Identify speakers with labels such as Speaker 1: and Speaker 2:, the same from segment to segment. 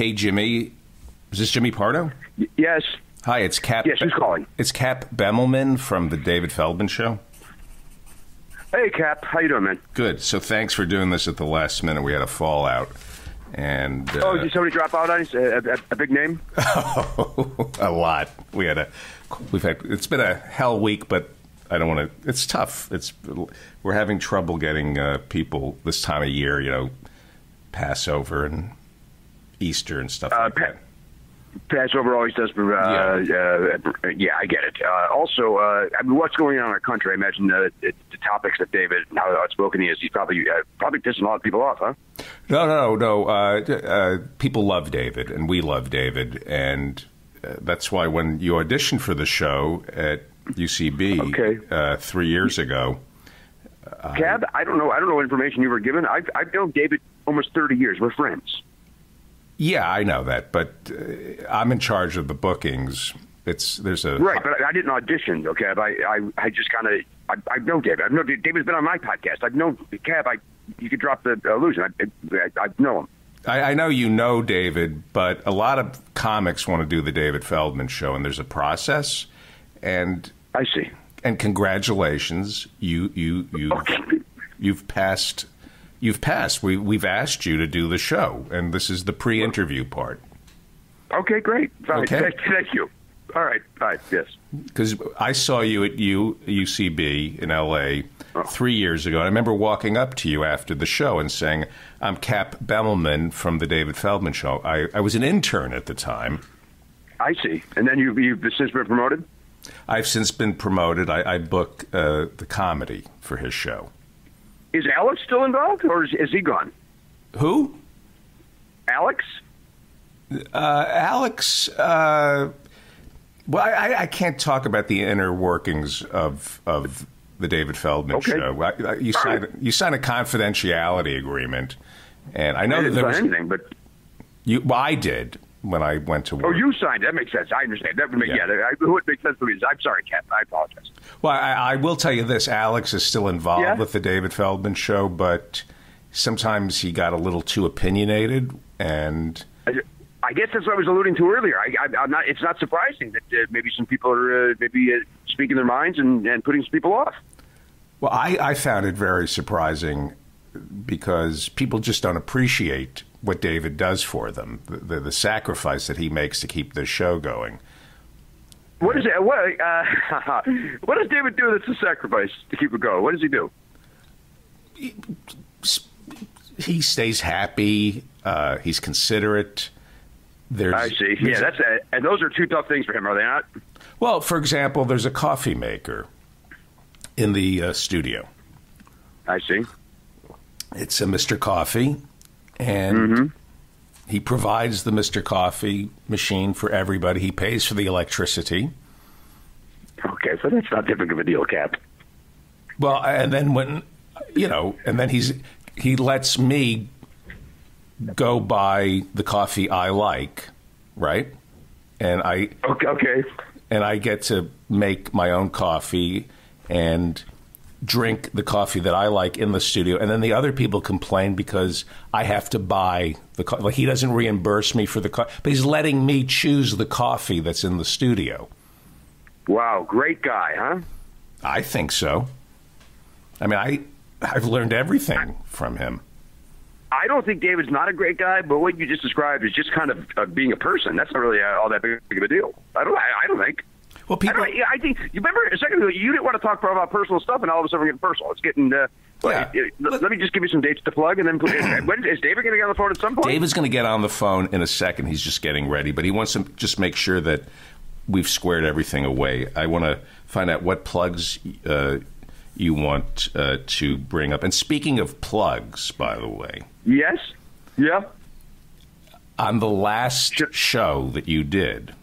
Speaker 1: Hey, Jimmy. Is this Jimmy Pardo?
Speaker 2: Y- yes.
Speaker 1: Hi, it's Cap.
Speaker 2: Yes, who's calling?
Speaker 1: It's Cap Bemelman from the David Feldman Show.
Speaker 2: Hey, Cap. How you doing, man?
Speaker 1: Good. So thanks for doing this at the last minute. We had a fallout, and uh,
Speaker 2: Oh, did somebody drop out on you? A, a, a big name?
Speaker 1: a lot. We had a. We've had. It's been a hell week, but I don't want to. It's tough. It's we're having trouble getting uh, people this time of year. You know, Passover and Easter and stuff
Speaker 2: Uh,
Speaker 1: like that.
Speaker 2: Passover always does. Uh, yeah. Uh, yeah, I get it. Uh, also, uh, I mean, what's going on in our country? I imagine uh, it, the topics that David, and how outspoken he is, he's probably uh, probably pissing a lot of people off, huh?
Speaker 1: No, no, no. Uh, uh, people love David, and we love David, and uh, that's why when you auditioned for the show at UCB
Speaker 2: Okay.
Speaker 1: uh, three years ago,
Speaker 2: Cap, I don't know. I don't know what information you were given. I've, I've known David almost 30 years. We're friends.
Speaker 1: Yeah, I know that, but uh, I'm in charge of the bookings. It's there's a
Speaker 2: Right, but I, I didn't audition, okay? I, I, I just kind of, I, I know David. I've known David's been on my podcast. I've known Cap. I, you could drop the illusion. I, I, I know him.
Speaker 1: I, I know you know David, but a lot of comics want to do the David Feldman show, and there's a process. And
Speaker 2: I see.
Speaker 1: and congratulations, you you you
Speaker 2: Okay.
Speaker 1: you've passed. You've passed. We we've asked you to do the show, and this is the pre-interview part.
Speaker 2: Okay, great. Fine.
Speaker 1: Okay.
Speaker 2: Thank, thank you. All right. Fine. Yes.
Speaker 1: Because I saw you at U, UCB in LA three years ago. And I remember walking up to you after the show and saying, I'm Cap Bemelman from the David Feldman Show. I, I was an intern at the time.
Speaker 2: I see. And then you've, you've since been promoted?
Speaker 1: I've since been promoted. I, I book uh, the comedy for his show.
Speaker 2: Is Alex still involved, or is, is he gone?
Speaker 1: Who?
Speaker 2: Alex?
Speaker 1: Uh, Alex. Uh, well, I, I can't talk about the inner workings of of the David Feldman
Speaker 2: Okay.
Speaker 1: show. I, I, you signed you signed a confidentiality agreement, and I know that there was
Speaker 2: anything, but
Speaker 1: you. Well, I did when I went to work.
Speaker 2: oh, you signed. That makes sense. I understand. That would make
Speaker 1: Yeah.
Speaker 2: yeah. that, would make sense to me. I'm sorry, Cap. I apologize.
Speaker 1: Well, I, I will tell you this: Alex is still involved
Speaker 2: Yeah?
Speaker 1: with the David Feldman show, but sometimes he got a little too opinionated, and
Speaker 2: I, I guess that's what I was alluding to earlier. I, I'm not. It's not surprising that uh, maybe some people are uh, maybe uh, speaking their minds and, and putting some people off.
Speaker 1: well, I, I found it very surprising because people just don't appreciate what David does for them, the, the, the sacrifice that he makes to keep the show going.
Speaker 2: What is it? What, uh, what does David do that's a sacrifice to keep it going? What does he do?
Speaker 1: He stays happy. Uh, he's considerate. There's,
Speaker 2: I see. Yeah, that's uh, and those are two tough things for him, are they not?
Speaker 1: well. For example, there's a coffee maker in the uh, studio.
Speaker 2: I see.
Speaker 1: It's a Mr. Coffee, and mm-hmm. he provides the Mr. Coffee machine for everybody. He pays for the electricity.
Speaker 2: Okay, so that's not that big of a deal, Cap.
Speaker 1: Well, and then when you know, and then he's he lets me go buy the coffee I like, right? And I
Speaker 2: Okay, okay.
Speaker 1: and I get to make my own coffee and drink the coffee that I like in the studio. And then the other people complain because I have to buy the coffee. Like he doesn't reimburse me for the coffee, but he's letting me choose the coffee that's in the studio.
Speaker 2: Wow, great guy, huh?
Speaker 1: I think so. I mean, I I've learned everything from him.
Speaker 2: I don't think David's not a great guy, but what you just described is just kind of uh, being a person. That's not really uh, all that big of a deal. I don't. I, I don't think.
Speaker 1: Well,
Speaker 2: I,
Speaker 1: people.
Speaker 2: don't, yeah, I think you remember a second ago you didn't want to talk about personal stuff, and all of a sudden we're getting personal. It's getting. Uh,
Speaker 1: Yeah.
Speaker 2: it- it- let me just give you some dates to plug, and then when is David going to get on the phone at some point?
Speaker 1: David's going to get on the phone in a second. He's just getting ready, but he wants to just make sure that we've squared everything away. I want to find out what plugs uh, you want uh, to bring up. And speaking of plugs, by the way,
Speaker 2: Yes. Yeah.
Speaker 1: on the last show that you did,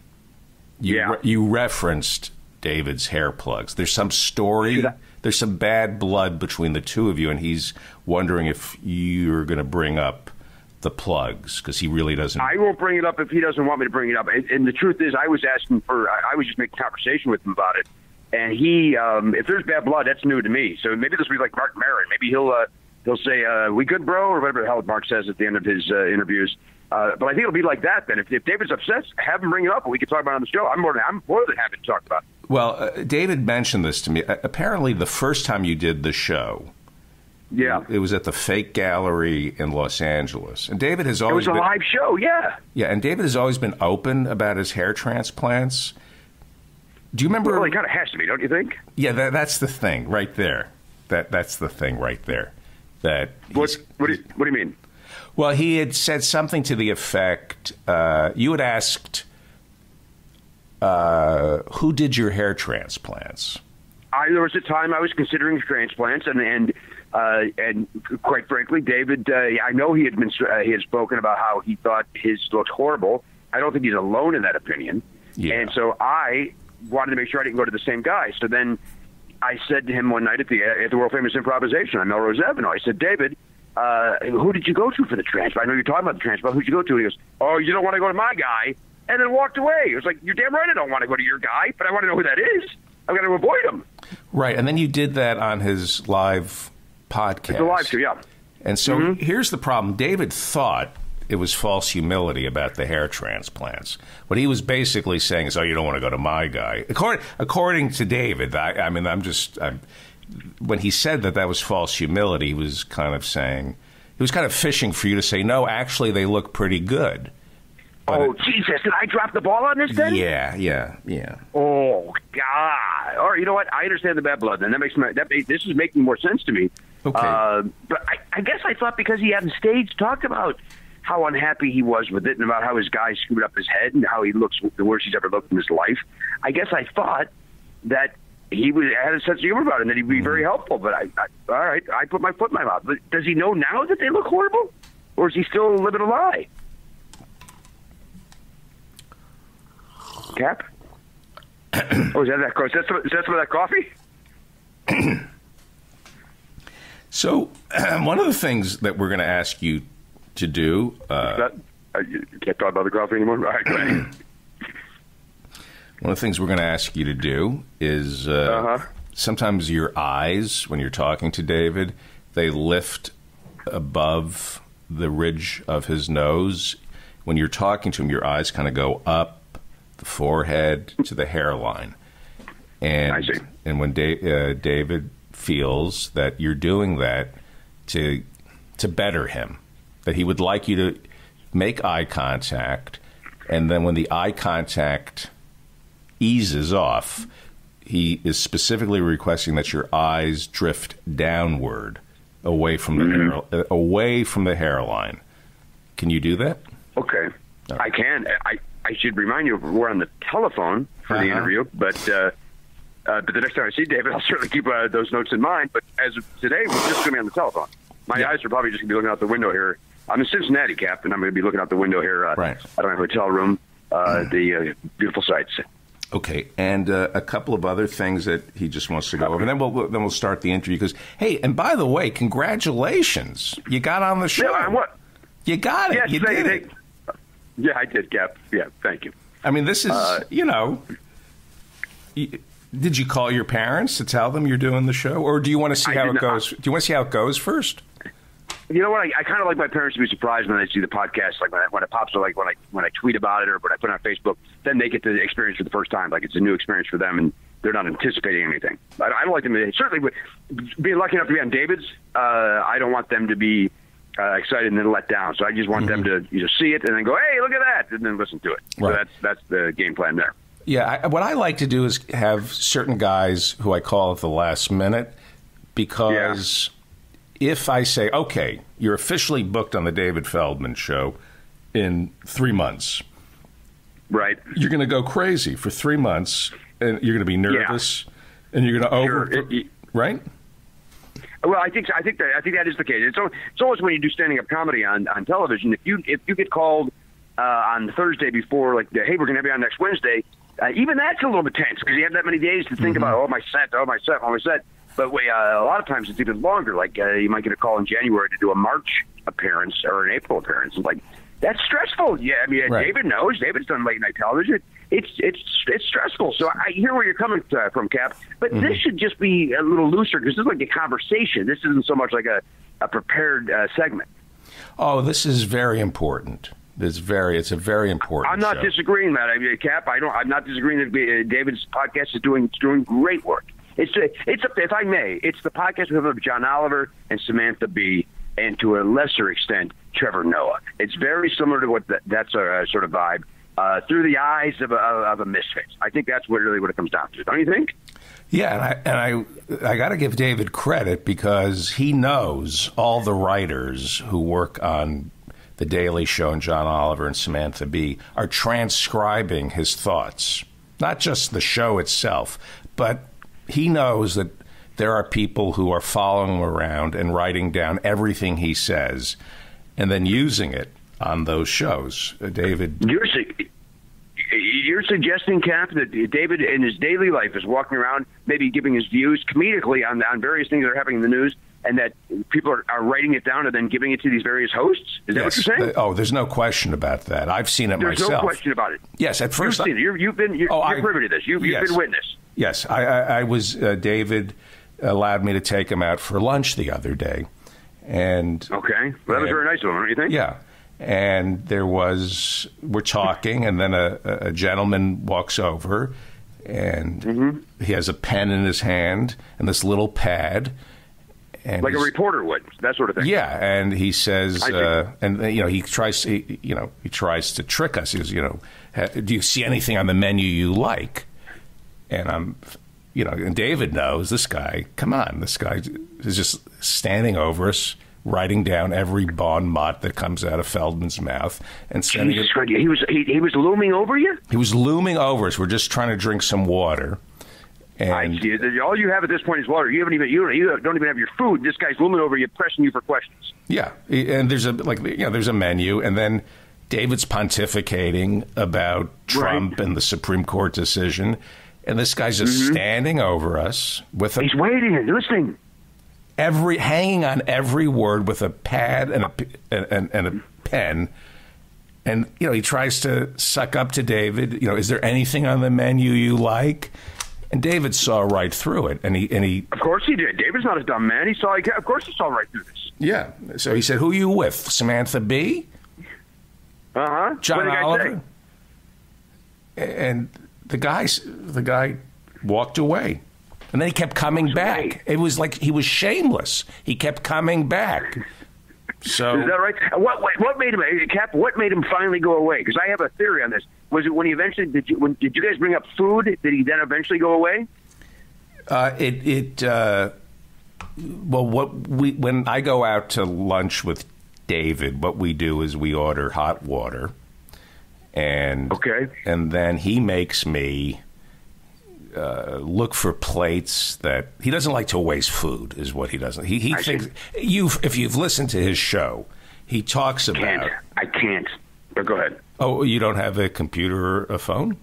Speaker 1: you
Speaker 2: Yeah.
Speaker 1: re- you referenced David's hair plugs. There's some story. There's some bad blood between the two of you, and he's wondering if you're going to bring up the plugs because he really doesn't.
Speaker 2: I won't bring it up if he doesn't want me to bring it up. And, and the truth is, I was asking for. I, I was just making conversation with him about it. And he, um, if there's bad blood, that's new to me. So maybe this will be like Mark Maron. Maybe he'll uh, he'll say, uh, "We good, bro," or whatever the hell Mark says at the end of his uh, interviews. Uh, but I think it'll be like that then. If, if David's upset, have him bring it up, and we can talk about it on the show. I'm more than I'm more than happy to talk about. it.
Speaker 1: Well, uh, David mentioned this to me. Uh, apparently, the first time you did the show,
Speaker 2: Yeah,
Speaker 1: it was at the Fake Gallery in Los Angeles, and David has
Speaker 2: it
Speaker 1: always
Speaker 2: was a
Speaker 1: been,
Speaker 2: live show. Yeah.
Speaker 1: yeah, and David has always been open about his hair transplants. Do you remember?
Speaker 2: Well, he kind of has to be, don't you think?
Speaker 1: Yeah, that, that's the thing right there. That that's the thing right there. That
Speaker 2: What what do you, what do you mean?
Speaker 1: Well, he had said something to the effect. Uh, you had asked, uh, "Who did your hair transplants?"
Speaker 2: I, there was a time I was considering transplants, and and uh, and quite frankly, David, uh, I know he had been uh, he had spoken about how he thought his looked horrible. I don't think he's alone in that opinion,
Speaker 1: Yeah.
Speaker 2: and so I wanted to make sure I didn't go to the same guy. So then I said to him one night at the at the world famous improvisation on Melrose Avenue, I said, David. Uh, who did you go to for the transplant? I know you're talking about the transplant. Who'd you go to? And He goes, Oh, you don't want to go to my guy, and then walked away. It was like, You're damn right I don't want to go to your guy, but I want to know who that is. I'm going to avoid him.
Speaker 1: Right, and then you did that on his live podcast.
Speaker 2: It's a live show, yeah.
Speaker 1: And so here's the problem. David thought it was false humility about the hair transplants. What he was basically saying is, "Oh, you don't want to go to my guy." According, according to David, I, I mean, I'm just I'm, when he said that that was false humility, he was kind of saying he was kind of fishing for you to say, "No, actually, they look pretty good." But
Speaker 2: Oh
Speaker 1: it-
Speaker 2: Jesus! Did I drop the ball on this then?
Speaker 1: yeah, yeah, yeah.
Speaker 2: Oh God! All right, you know what? I understand the bad blood. Then that makes my that this is making more sense to me.
Speaker 1: Okay.
Speaker 2: Uh, but I, I guess I thought because he hadn't stage talked about how unhappy he was with it and about how his guy screwed up his head and how he looks the worst he's ever looked in his life. I guess I thought that he was had a sense of humor about it and that he'd be very helpful. But I, I all right, I put my foot in my mouth. But does he know now that they look horrible, or is he still living a lie? Cap? oh, is that that? Is that some, is that some of that coffee?
Speaker 1: So one of the things that we're going to ask you to do. Uh,
Speaker 2: That, uh, you you can't talk about the coffee anymore. All right, go ahead.
Speaker 1: One of the things we're going to ask you to do is uh,
Speaker 2: Uh-huh.
Speaker 1: sometimes your eyes, when you're talking to David, they lift above the ridge of his nose. When you're talking to him, your eyes kind of go up the forehead to the hairline. And. And when da- uh, David feels that you're doing that to to better him, that he would like you to make eye contact, and then when the eye contact eases off, he is specifically requesting that your eyes drift downward, away from the hair, uh, away from the hairline. Can you do that?
Speaker 2: Okay, I can. I I should remind you we're on the telephone for the
Speaker 1: Uh-huh.
Speaker 2: interview, but uh, uh, but the next time I see David, I'll certainly keep uh, those notes in mind. But as of today, we're just going to be on the telephone. My eyes are probably just going to be looking out the window here. I'm in Cincinnati, Cap, and I'm going to be looking out the window here uh,
Speaker 1: Right.
Speaker 2: at my hotel room. Uh, the uh, beautiful sights.
Speaker 1: Okay, and uh, a couple of other things that he just wants to go over, and then we'll then we'll start the interview. Because hey, and by the way, congratulations! You got on the show.
Speaker 2: Yeah, what?
Speaker 1: You got it.
Speaker 2: Yes,
Speaker 1: you
Speaker 2: thank
Speaker 1: did
Speaker 2: you,
Speaker 1: it.
Speaker 2: Yeah, I did, Cap. Yeah, thank you.
Speaker 1: I mean, this is
Speaker 2: Uh,
Speaker 1: you know. Did you call your parents to tell them you're doing the show, or do you want to see
Speaker 2: I
Speaker 1: how it
Speaker 2: not.
Speaker 1: goes? Do you want to see how it goes first?
Speaker 2: You know what? I, I kind of like my parents to be surprised when they see the podcast, like when, I, when it pops up, like when I when I tweet about it or when I put it on Facebook. Then they get to experience for the first time, like it's a new experience for them, and they're not anticipating anything. I, I don't like them to certainly being lucky enough to be on David's. Uh, I don't want them to be uh, excited and then let down. So I just want them to you know see it and then go, hey, look at that, and then listen to it. So that's that's the game plan there.
Speaker 1: Yeah, I, what I like to do is have certain guys who I call at the last minute because if I say, okay, you're officially booked on the David Feldman show in three months,
Speaker 2: Right.
Speaker 1: you're going to go crazy for three months and you're going to be nervous and you're going to over.
Speaker 2: Sure. It- it-
Speaker 1: right?
Speaker 2: Well, I think I think that I think that is the case. It's, al- it's always when you do standing up comedy on, on television. If you if you get called uh, on Thursday before, like, hey, we're going to be on next Wednesday, uh, even that's a little bit tense because you have that many days to think about. Oh, my set, oh my set, oh my set. But we, uh, a lot of times it's even longer. Like uh, you might get a call in January to do a March appearance or an April appearance. It's like that's stressful. Yeah, I mean
Speaker 1: Right.
Speaker 2: David knows. David's done late night television. It's it's it's stressful. So I hear where you're coming uh, from, Cap. But
Speaker 1: Mm-hmm.
Speaker 2: this should just be a little looser because this is like a conversation. This isn't so much like a a prepared uh, segment.
Speaker 1: Oh, this is very important. It's very, it's a very important.
Speaker 2: I'm not
Speaker 1: show.
Speaker 2: disagreeing, Matt. I mean, Cap, I don't. I'm not disagreeing that uh, David's podcast is doing doing great work. It's a, it's a, if I may, it's the podcast of John Oliver and Samantha Bee, and to a lesser extent, Trevor Noah. It's very similar to what that, that's a, sort of vibe uh, through the eyes of a, of a misfit. I think that's what really what it comes down to. Don't you think?
Speaker 1: Yeah, and I and I I got to give David credit because he knows all the writers who work on the Daily Show and John Oliver and Samantha Bee are transcribing his thoughts, not just the show itself, but he knows that there are people who are following him around and writing down everything he says, and then using it on those shows. Uh, David,
Speaker 2: you're you're suggesting, Cap, that David in his daily life is walking around, maybe giving his views comedically on on various things that are happening in the news, and that people are, are writing it down and then giving it to these various hosts. Is that
Speaker 1: yes.
Speaker 2: what you're saying?
Speaker 1: Oh, there's no question about that. I've seen it
Speaker 2: there's
Speaker 1: myself.
Speaker 2: There's no question about it.
Speaker 1: Yes, at first
Speaker 2: you've seen it. You're, you've been you're,
Speaker 1: oh,
Speaker 2: you're
Speaker 1: I,
Speaker 2: privy to this. You've,
Speaker 1: yes.
Speaker 2: you've been witness.
Speaker 1: Yes, I, I, I was. Uh, David allowed me to take him out for lunch the other day, and
Speaker 2: okay, well, that was very nice of him. Don't you think?
Speaker 1: Yeah, and there was we're talking, and then a, a gentleman walks over, and
Speaker 2: mm-hmm.
Speaker 1: he has a pen in his hand and this little pad. And
Speaker 2: like a reporter would, that sort of thing.
Speaker 1: Yeah, and he says, uh, and you know, he tries, he, you know, he tries to trick us. He goes, you know, do you see anything on the menu you like? And I'm, you know, and David knows this guy. Come on, this guy is just standing over us, writing down every bon mot that comes out of Feldman's mouth and sending
Speaker 2: Jesus
Speaker 1: it.
Speaker 2: He was he, he was looming over you.
Speaker 1: He was looming over us. We're just trying to drink some water. And
Speaker 2: I see. All you have at this point is water. You haven't even you don't, you don't even have your food. This guy's looming over you, pressing you for questions.
Speaker 1: Yeah, and there's a like you know there's a menu, and then David's pontificating about Trump
Speaker 2: Right.
Speaker 1: and the Supreme Court decision, and this guy's just
Speaker 2: Mm-hmm.
Speaker 1: standing over us with a,
Speaker 2: He's waiting and listening.
Speaker 1: every hanging on every word with a pad and a and, and, a pen. And you know he tries to suck up to David. You know, is there anything on the menu you like? And David saw right through it, and he and he
Speaker 2: Of course he did. David's not a dumb man. He saw. Of course he saw right through this.
Speaker 1: yeah. So he said, "Who you with? Samantha Bee,
Speaker 2: Uh huh.
Speaker 1: John
Speaker 2: what did the guy
Speaker 1: Oliver?" And the guy the guy walked away, and then he kept coming back. It was like he was shameless. He kept coming back. So
Speaker 2: Is that right? What what, what made him Cap? What made him finally go away? Because I have a theory on this. Was it when he eventually did you when did you guys bring up food? Did he then eventually go away?
Speaker 1: Uh, it it uh, well, what we when I go out to lunch with David, what we do is we order hot water, and
Speaker 2: Okay.
Speaker 1: and then he makes me uh, look for plates that he doesn't like to waste food. Is what he doesn't. He he
Speaker 2: I
Speaker 1: thinks you if you've listened to his show, he talks
Speaker 2: Can't.
Speaker 1: about.
Speaker 2: I can't. But go ahead.
Speaker 1: Oh, you don't have a computer or a phone?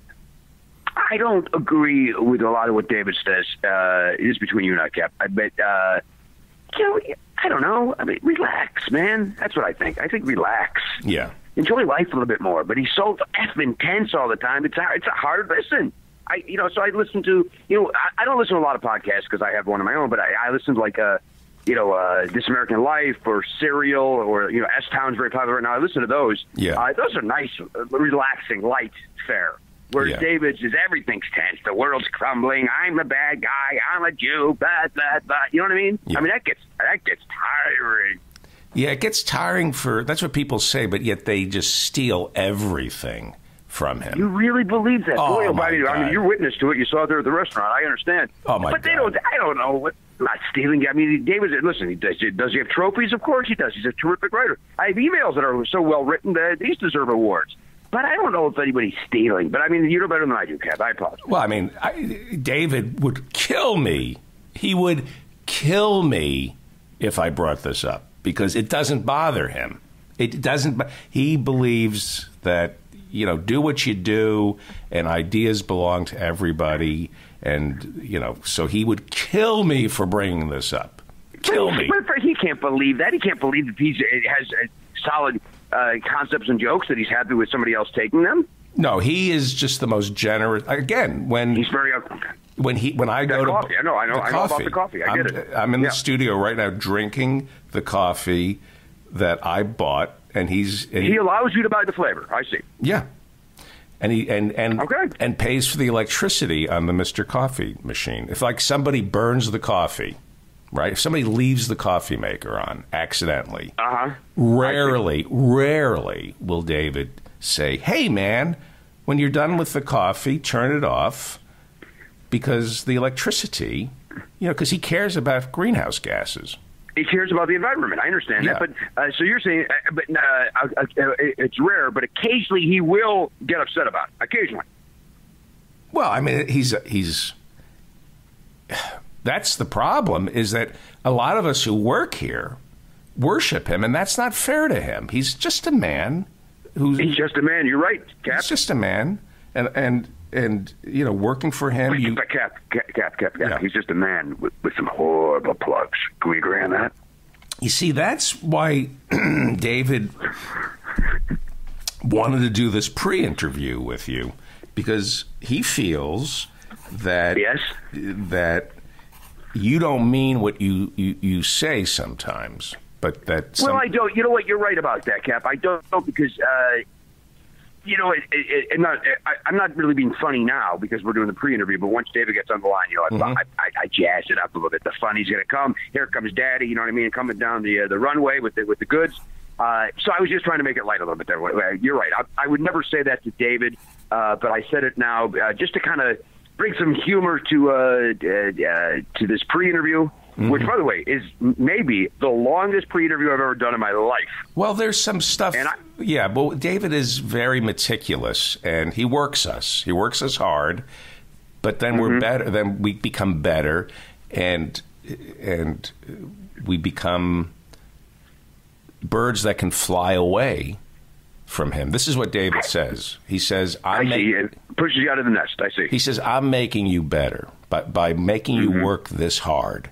Speaker 2: I don't agree with a lot of what David says. Uh, it is between you and I, Cap. I bet. Uh, you know, I don't know. I mean, relax, man. That's what I think. I think relax.
Speaker 1: Yeah.
Speaker 2: Enjoy life a little bit more. But he's so f intense all the time. It's a, it's a hard listen. I you know so I listen to you know I, I don't listen to a lot of podcasts because I have one of my own, but I, I listen to like uh you know uh, This American Life or Serial or you know S Town's very popular right now. I listen to those.
Speaker 1: Yeah.
Speaker 2: uh, those are nice, uh, relaxing, light fare. Whereas
Speaker 1: Yeah.
Speaker 2: David's is everything's tense. The world's crumbling. I'm a bad guy. I'm a Jew. Blah blah blah. You know what I mean?
Speaker 1: Yeah.
Speaker 2: I mean that gets that gets tiring.
Speaker 1: Yeah, it gets tiring for that's what people say, but yet they just steal everything from him.
Speaker 2: You really believe that?
Speaker 1: Oh,
Speaker 2: Boy,
Speaker 1: my
Speaker 2: I mean, I
Speaker 1: God.
Speaker 2: mean, you're witness to it. You saw it there at the restaurant. I understand.
Speaker 1: Oh, my
Speaker 2: But they don't. I don't know. What, not stealing. I mean, David. Listen, he does, does he have trophies? Of course he does. He's a terrific writer. I have emails that are so well written that these deserve awards. But I don't know if anybody's stealing. But I mean, you know better than I do, Cap. I apologize.
Speaker 1: Well, I mean, I, David would kill me. He would kill me if I brought this up because it doesn't bother him. It doesn't. He believes that you know, do what you do, and ideas belong to everybody, and you know, so he would kill me for bringing this up. Kill me.
Speaker 2: But, he can't believe that. He can't believe that he has uh, solid uh, concepts and jokes that he's happy with somebody else taking them.
Speaker 1: No, he is just the most generous. Again, when
Speaker 2: He's very.
Speaker 1: When he when I
Speaker 2: That
Speaker 1: go to
Speaker 2: coffee. I know, I know- I know about the coffee. I
Speaker 1: am
Speaker 2: get it.
Speaker 1: I'm in
Speaker 2: Yeah.
Speaker 1: the studio right now drinking the coffee that I bought and he's and
Speaker 2: he allows you to buy the flavor. I see.
Speaker 1: Yeah, and he and and
Speaker 2: Okay.
Speaker 1: and pays for the electricity on the Mister Coffee machine. If like somebody burns the coffee, right? If somebody leaves the coffee maker on accidentally,
Speaker 2: Uh huh.
Speaker 1: rarely, rarely will David say, "Hey, man, when you're done with the coffee, turn it off," because the electricity, you know, because he cares about greenhouse gases.
Speaker 2: He cares about the environment. I understand
Speaker 1: Yeah.
Speaker 2: that, but uh, so you're saying, uh, but uh, uh, uh, it's rare. But occasionally he will get upset about it. Occasionally.
Speaker 1: Well, I mean, he's he's. That's the problem. Is that a lot of us who work here worship him, and that's not fair to him. He's just a man who's
Speaker 2: He's just a man. You're right, Cap.
Speaker 1: he's just a man, and and and you know, working for him, you
Speaker 2: But Cap, Cap, Cap, Cap, Cap.
Speaker 1: Yeah.
Speaker 2: He's just a man with, with some horrible plugs. Can we agree on that?
Speaker 1: You see, that's why David wanted to do this pre-interview with you because he feels that
Speaker 2: Yes.
Speaker 1: that you don't mean what you, you, you say sometimes, but that some,
Speaker 2: Well, I don't. You know what? You're right about that, Cap. I don't know because, uh, you know, it, it, it not, I, I'm not really being funny now because we're doing the pre-interview. But once David gets on the line, you know, I, I, I, I jazz it up a little bit. The funny's going to come. Here comes Daddy. You know what I mean? Coming down the uh, the runway with the with the goods. Uh, so I was just trying to make it light a little bit there. You're right. I, I would never say that to David, uh, but I said it now uh, just to kind of bring some humor to uh, uh, uh, to this pre-interview. Which, by the way, is maybe the longest pre-interview I've ever done in my life.
Speaker 1: Well, there's some stuff.
Speaker 2: And I-
Speaker 1: yeah, but David is very meticulous, and he works us. He works us hard, but then
Speaker 2: Mm-hmm.
Speaker 1: we're better. Then we become better, and and we become birds that can fly away from him. This is what David says. He says,
Speaker 2: I
Speaker 1: "I'm."
Speaker 2: see.
Speaker 1: ma-
Speaker 2: It pushes you out of the nest. I see.
Speaker 1: he says, "I'm making you better by by making
Speaker 2: Mm-hmm.
Speaker 1: you work this hard."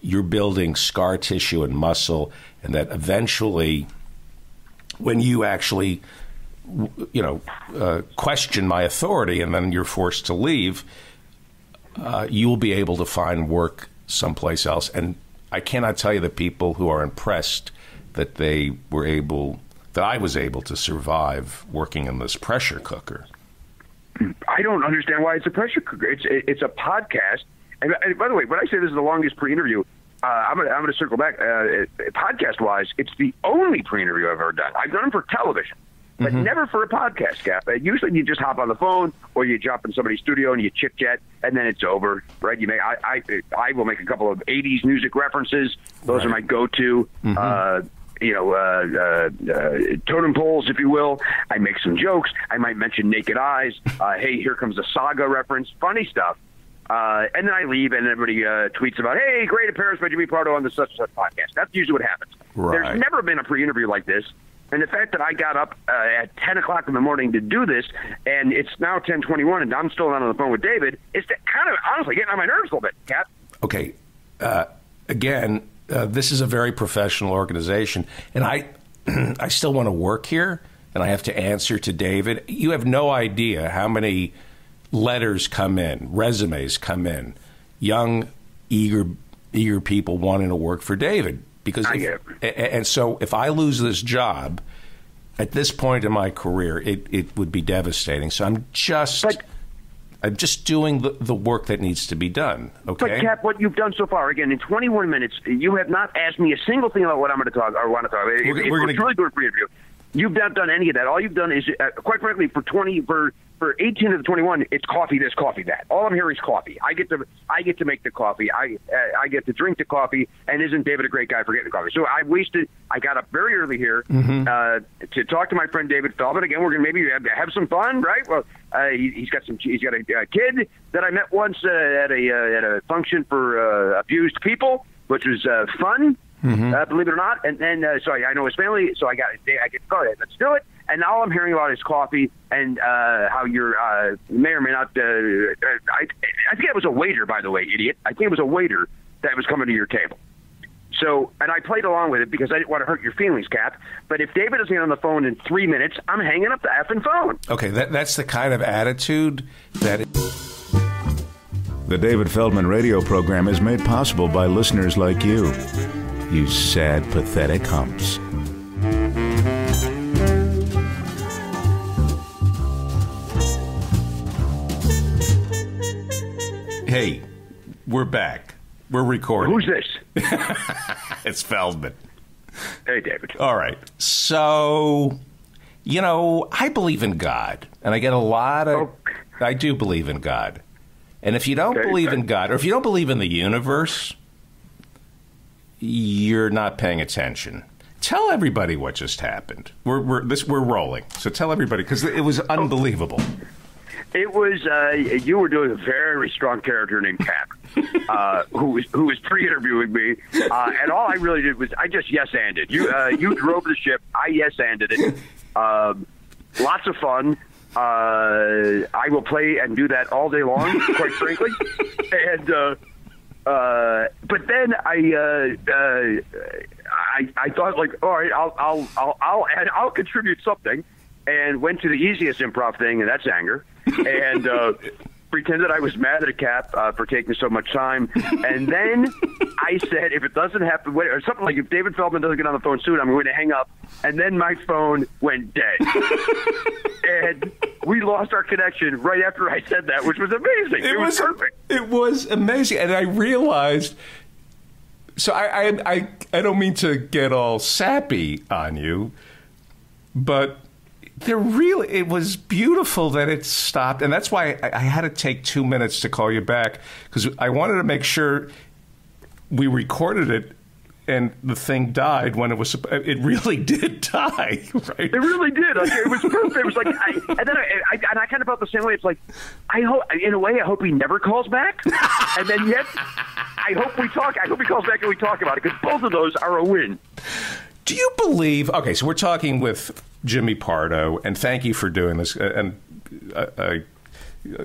Speaker 1: You're building scar tissue and muscle, and that eventually, when you actually, you know, uh, question my authority, and then you're forced to leave, uh, you will be able to find work someplace else. And I cannot tell you the people who are impressed that they were able, that I was able to survive working in this pressure cooker.
Speaker 2: I don't understand why it's a pressure cooker. It's it's a podcast. And, and by the way, when I say this is the longest pre-interview, uh, I'm gonna I'm gonna circle back. Uh, podcast wise, it's the only pre-interview I've ever done. I've done them for television, but never for a podcast. Cap. Uh, usually, you just hop on the phone or you jump in somebody's studio and you chit chat, and then it's over. Right? You may I I, I will make a couple of '80s music references. Those are my go-to. Uh, you know, uh, uh, uh, totem poles, if you will. I make some jokes. I might mention Naked Eyes. Uh, hey, here comes a saga reference. Funny stuff. Uh, and then I leave, and everybody uh, tweets about, "Hey, great appearance by Jimmy Pardo on the such and such podcast." That's usually what happens.
Speaker 1: Right.
Speaker 2: There's never been a pre-interview like this, and the fact that I got up uh, at 10 o'clock in the morning to do this, and it's now 10:21, and I'm still not on the phone with David, is kind of honestly getting on my nerves a little bit, Cap.
Speaker 1: okay, uh, again, uh, this is a very professional organization, and I, I still want to work here, and I have to answer to David. You have no idea how many letters come in, resumes come in, young, eager, eager people wanting to work for David. Because
Speaker 2: I
Speaker 1: if-
Speaker 2: get
Speaker 1: a- a- and so if I lose this job at this point in my career, it, it would be devastating. So I'm just.
Speaker 2: But-
Speaker 1: I'm just doing the, the work that needs to be done. Okay.
Speaker 2: But Cap, what you've done so far, again, in 21 minutes, you have not asked me a single thing about what I'm going to talk or want to talk about.
Speaker 1: We're-
Speaker 2: if
Speaker 1: we're
Speaker 2: we're
Speaker 1: gonna-
Speaker 2: truly doing a pre-interview, you've not done any of that. All you've done is, uh, quite frankly, for 20 for for 18 to the 21, it's coffee this, coffee that. All I'm hearing is coffee. I get to I get to make the coffee. I uh, I get to drink the coffee. And isn't David a great guy for getting the coffee? So I wasted. I got up very early here uh, to talk to my friend David Feldman. Again, we're gonna maybe have, have some fun, right? Well, uh, he, he's got some. He's got a, uh kid that I met once uh, at a uh, at a function for uh, abused people, which was uh, fun. Uh, believe it or not, and then uh, so I, I know his family, so I got I get go ahead, let's do it. And all I'm hearing about is coffee and uh, how you're uh, may or may not. Uh, I I think it was a waiter, by the way, idiot. I think it was a waiter that was coming to your table. So, and I played along with it because I didn't want to hurt your feelings, Cap. But if David get on the phone in three minutes, I'm hanging up the effing phone.
Speaker 1: Okay, that, that's the kind of attitude that.
Speaker 3: The David Feldman radio program is made possible by listeners like you. You sad, pathetic humps.
Speaker 1: Hey, we're back. We're recording.
Speaker 2: Who's this?
Speaker 1: it's Feldman.
Speaker 2: Hey, David.
Speaker 1: All right. So, you know, I believe in God, and I get a lot of.
Speaker 2: Oh.
Speaker 1: I do believe in God. And if you don't
Speaker 2: Okay,
Speaker 1: believe
Speaker 2: okay.
Speaker 1: in God, or if you don't believe in the universe, you're not paying attention. Tell everybody what just happened. We're we're this we're rolling. So tell everybody because it was unbelievable.
Speaker 2: It was uh, you were doing a very strong character named Cap, uh, who was who was pre-interviewing me, uh, and all I really did was I just yes anded. You uh, you drove the ship. I yes anded it. Um, lots of fun. Uh, I will play and do that all day long, quite frankly. And uh, uh, but then I, uh, uh, I I thought like, all right, I'll I'll I'll I'll, I'll contribute something, and went to the easiest improv thing, and that's anger, and uh, pretended I was mad at a Cap uh, for taking so much time, and then I said, if it doesn't happen, wait, or something like, if David Feldman doesn't get on the phone soon, I'm going to hang up, and then my phone went dead. and we lost our connection right after I said that, which was amazing. It, was, perfect.
Speaker 1: It was amazing, and I realized. So I, I I I don't mean to get all sappy on you, but there really it was beautiful that it stopped, and that's why I, I had to take two minutes to call you back because I wanted to make sure we recorded it. And the thing died when it was. It really did die, right?
Speaker 2: It really did. Like, it was perfect. It was like, I, and then I, I, and I kind of felt the same way. It's like, I hope, in a way, I hope he never calls back. and then yet, I hope we talk. I hope he calls back and we talk about it because both of those are a win.
Speaker 1: Do you believe? Okay, so we're talking with Jimmy Pardo, and thank you for doing this. uh, And I, I,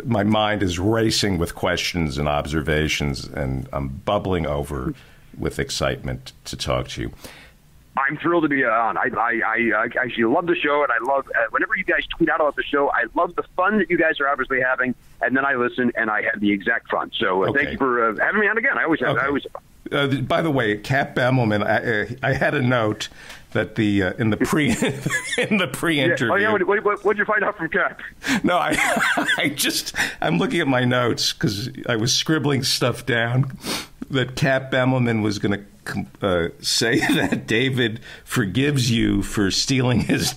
Speaker 1: my mind is racing with questions and observations, and I'm bubbling over with excitement to talk to you.
Speaker 2: I'm thrilled to be on. I, I, I, I actually love the show, and I love uh, whenever you guys tweet out about the show. I love the fun that you guys are obviously having, and then I listen and I have the exact fun. So uh,
Speaker 1: Okay.
Speaker 2: thank you for uh, having me on again. I always have. I
Speaker 1: Okay.
Speaker 2: always.
Speaker 1: Uh, by the way, Cap Bemelman, I, uh, I had a note that the uh, in the pre in the
Speaker 2: pre
Speaker 1: interview.
Speaker 2: Oh yeah. What, what, what, what'd you find out from Cap?
Speaker 1: No, I, I just I'm looking at my notes because I was scribbling stuff down that Cap Bemelman was going to uh, say that David forgives you for stealing his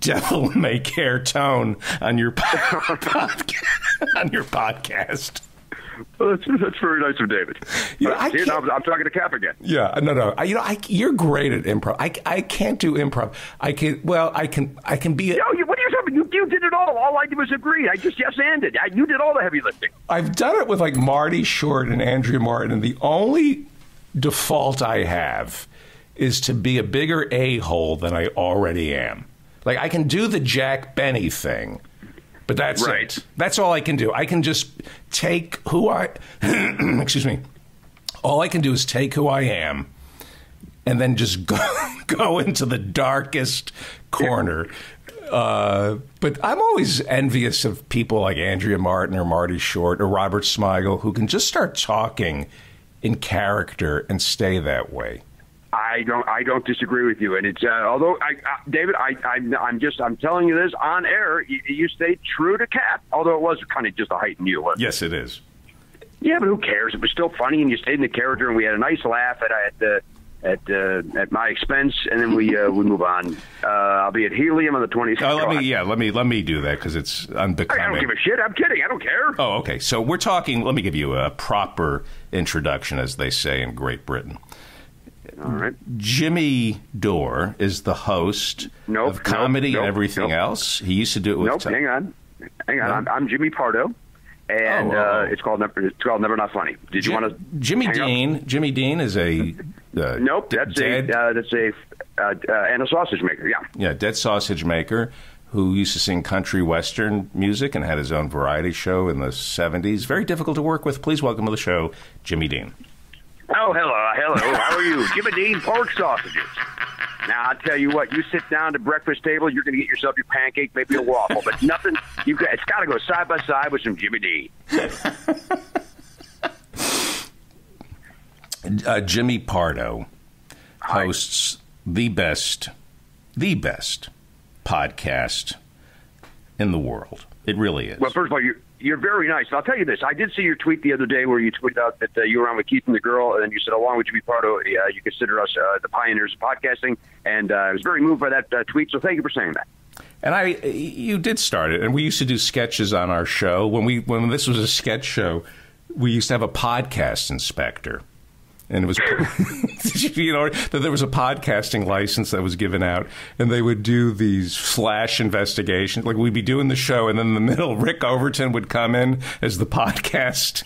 Speaker 1: devil may care tone on your po- on your podcast.
Speaker 2: Well, that's, that's very nice of David.
Speaker 1: You know,
Speaker 2: Uh,
Speaker 1: I can't-
Speaker 2: I'm, I'm talking to Cap again.
Speaker 1: Yeah, no, no. I, you know, I, you're great at improv. I, I can't do improv. I can. Well, I can. I can be. A,
Speaker 2: No, you, what are you talking? You, you did it all. All I did was agree. I just yes anded. I, you did all the heavy lifting.
Speaker 1: I've done it with like Marty Short and Andrea Martin, and the only default I have is to be a bigger a hole than I already am. Like I can do the Jack Benny thing, but that's
Speaker 2: Right.
Speaker 1: it. That's all I can do. I can just take who I excuse me. All I can do is take who I am and then just go, go into the darkest corner. Uh, but I'm always envious of people like Andrea Martin or Marty Short or Robert Smigel who can just start talking in character and stay that way.
Speaker 2: I don't. I don't disagree with you. And it's uh, although I, uh, David, I, I'm, I'm just. I'm telling you this on air. You, you stayed true to Cap, although it was kind of just a heightened you.
Speaker 1: Yes, it is.
Speaker 2: Yeah, but who cares? It was still funny, and you stayed in the character, and we had a nice laugh at at uh, at uh, at my expense, and then we uh, we move on. Uh, I'll be at Helium on the 26th.
Speaker 1: Oh, let me, yeah, let me let me do that because it's unbecoming.
Speaker 2: I don't give a shit. I'm kidding. I don't care.
Speaker 1: Oh, okay. So we're talking. Let me give you a proper introduction, as they say in Great Britain.
Speaker 2: All right.
Speaker 1: Jimmy Dore is the host
Speaker 2: Nope,
Speaker 1: of comedy
Speaker 2: nope,
Speaker 1: and everything
Speaker 2: nope.
Speaker 1: else. He used to do it with.
Speaker 2: Nope.
Speaker 1: Tom-
Speaker 2: hang on. Hang on. I'm, I'm Jimmy Pardo, and
Speaker 1: Oh,
Speaker 2: uh,
Speaker 1: oh.
Speaker 2: it's called Never. It's called Never Not Funny. Did you
Speaker 1: Jim-
Speaker 2: want to?
Speaker 1: Jimmy Dean. Jimmy Dean is a uh,
Speaker 2: Nope.
Speaker 1: d-
Speaker 2: That's
Speaker 1: dead,
Speaker 2: a uh, that's a uh, uh, and a sausage maker. Yeah.
Speaker 1: yeah, dead sausage maker who used to sing country western music and had his own variety show in the '70s. Very difficult to work with. Please welcome to the show, Jimmy Dean.
Speaker 2: Oh, hello, hello. How are you? Jimmy Dean pork sausages. Now I'll tell you what. You sit down to breakfast table, you're going to get yourself your pancake, maybe a waffle, but nothing. You got, it's got to go side by side with some Jimmy Dean.
Speaker 1: Uh, Jimmy Pardo hosts the best, the best podcast in the world. It really is.
Speaker 2: Well, first of all, you you're very nice. And I'll tell you this. I did see your tweet the other day where you tweeted out that uh, you were on with Keith and the girl, and then you said, "How long would you be part of? Uh, you consider us uh, the pioneers of podcasting." And uh, I was very moved by that uh, tweet. So thank you for saying that.
Speaker 1: And I, you did start it, and we used to do sketches on our show when we when this was a sketch show. We used to have a podcast inspector and it was you know that there was a podcasting license that was given out and they would do these flash investigations. Like we'd be doing the show and then in the middle rick overton would come in as the podcast.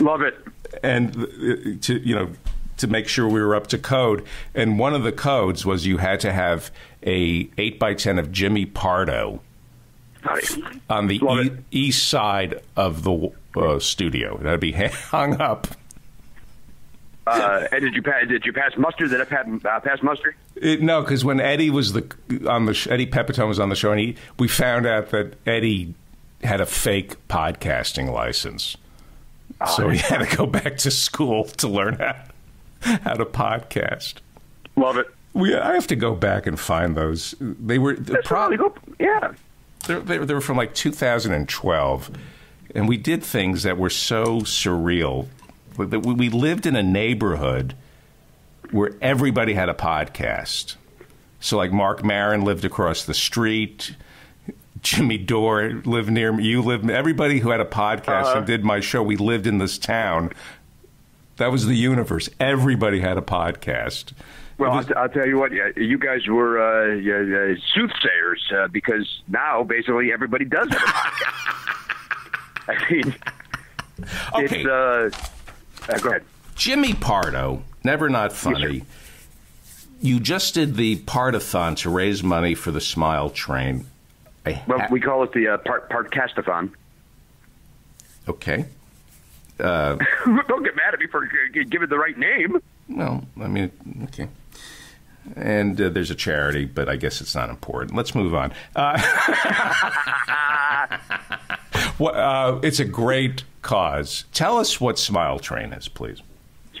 Speaker 2: Love it.
Speaker 1: And uh, to you know to make sure we were up to code. And one of the codes was you had to have a 8 by 10 of jimmy pardo
Speaker 2: nice.
Speaker 1: on the e- east side of the uh, studio. That'd be hung up
Speaker 2: uh, and did you pass? Did you pass muster? Did I pass, uh, pass muster?
Speaker 1: It, no, because when Eddie was the on the Eddie Pepitone was on the show, and he we found out that Eddie had a fake podcasting license, oh, so he had to go back to school to learn how how to podcast.
Speaker 2: Love it.
Speaker 1: We I have to go back and find those. They were the
Speaker 2: pro- yeah.
Speaker 1: They, they, they were from like 2012, and we did things that were so surreal we lived in a neighborhood where everybody had a podcast. So, like Mark Maron lived across the street. Jimmy Dore lived near me. You lived. Everybody who had a podcast uh-huh. and did my show. We lived in this town. That was the universe. Everybody had a podcast.
Speaker 2: Well, was, I'll, I'll, tell you what. You guys were uh, uh, soothsayers uh, because now basically everybody does have a podcast. I mean, okay. it's uh, uh, go ahead.
Speaker 1: Jimmy Pardo, never not funny. Yes, you just did the Partathon to raise money for the Smile Train.
Speaker 2: Well, we call it the uh, part Pardcast-a-thon.
Speaker 1: Okay.
Speaker 2: Uh, Don't get mad at me for giving the right name.
Speaker 1: Well, I mean, okay. And uh, there's a charity, but I guess it's not important. Let's move on. Uh, uh, it's a great cause. Tell us what Smile Train is, please.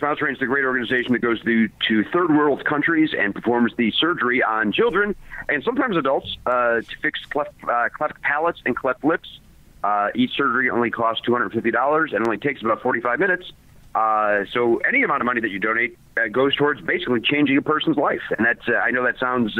Speaker 2: Smile Train is a great organization that goes to, to third world countries and performs the surgery on children and sometimes adults uh, to fix cleft, uh, cleft palates and cleft lips. Uh, each surgery only costs $250 and only takes about 45 minutes. Uh, so any amount of money that you donate uh, goes towards basically changing a person's life. And that's, uh, I know that sounds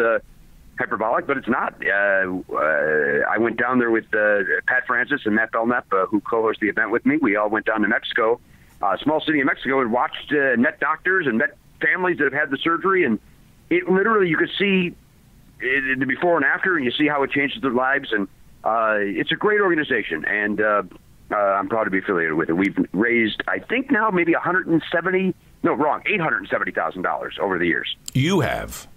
Speaker 2: hyperbolic, but it's not. Uh, uh, I went down there with uh, Pat Francis and Matt Belknap, uh, who co-hosted the event with me. We all went down to Mexico, uh, small city in Mexico, and watched uh, met doctors and met families that have had the surgery, and it literally you could see the before and after, and you see how it changes their lives, and it's a great organization, and I'm proud to be affiliated with it. We've raised, I think now maybe 170, no, wrong, $870,000 over the years.
Speaker 1: You have.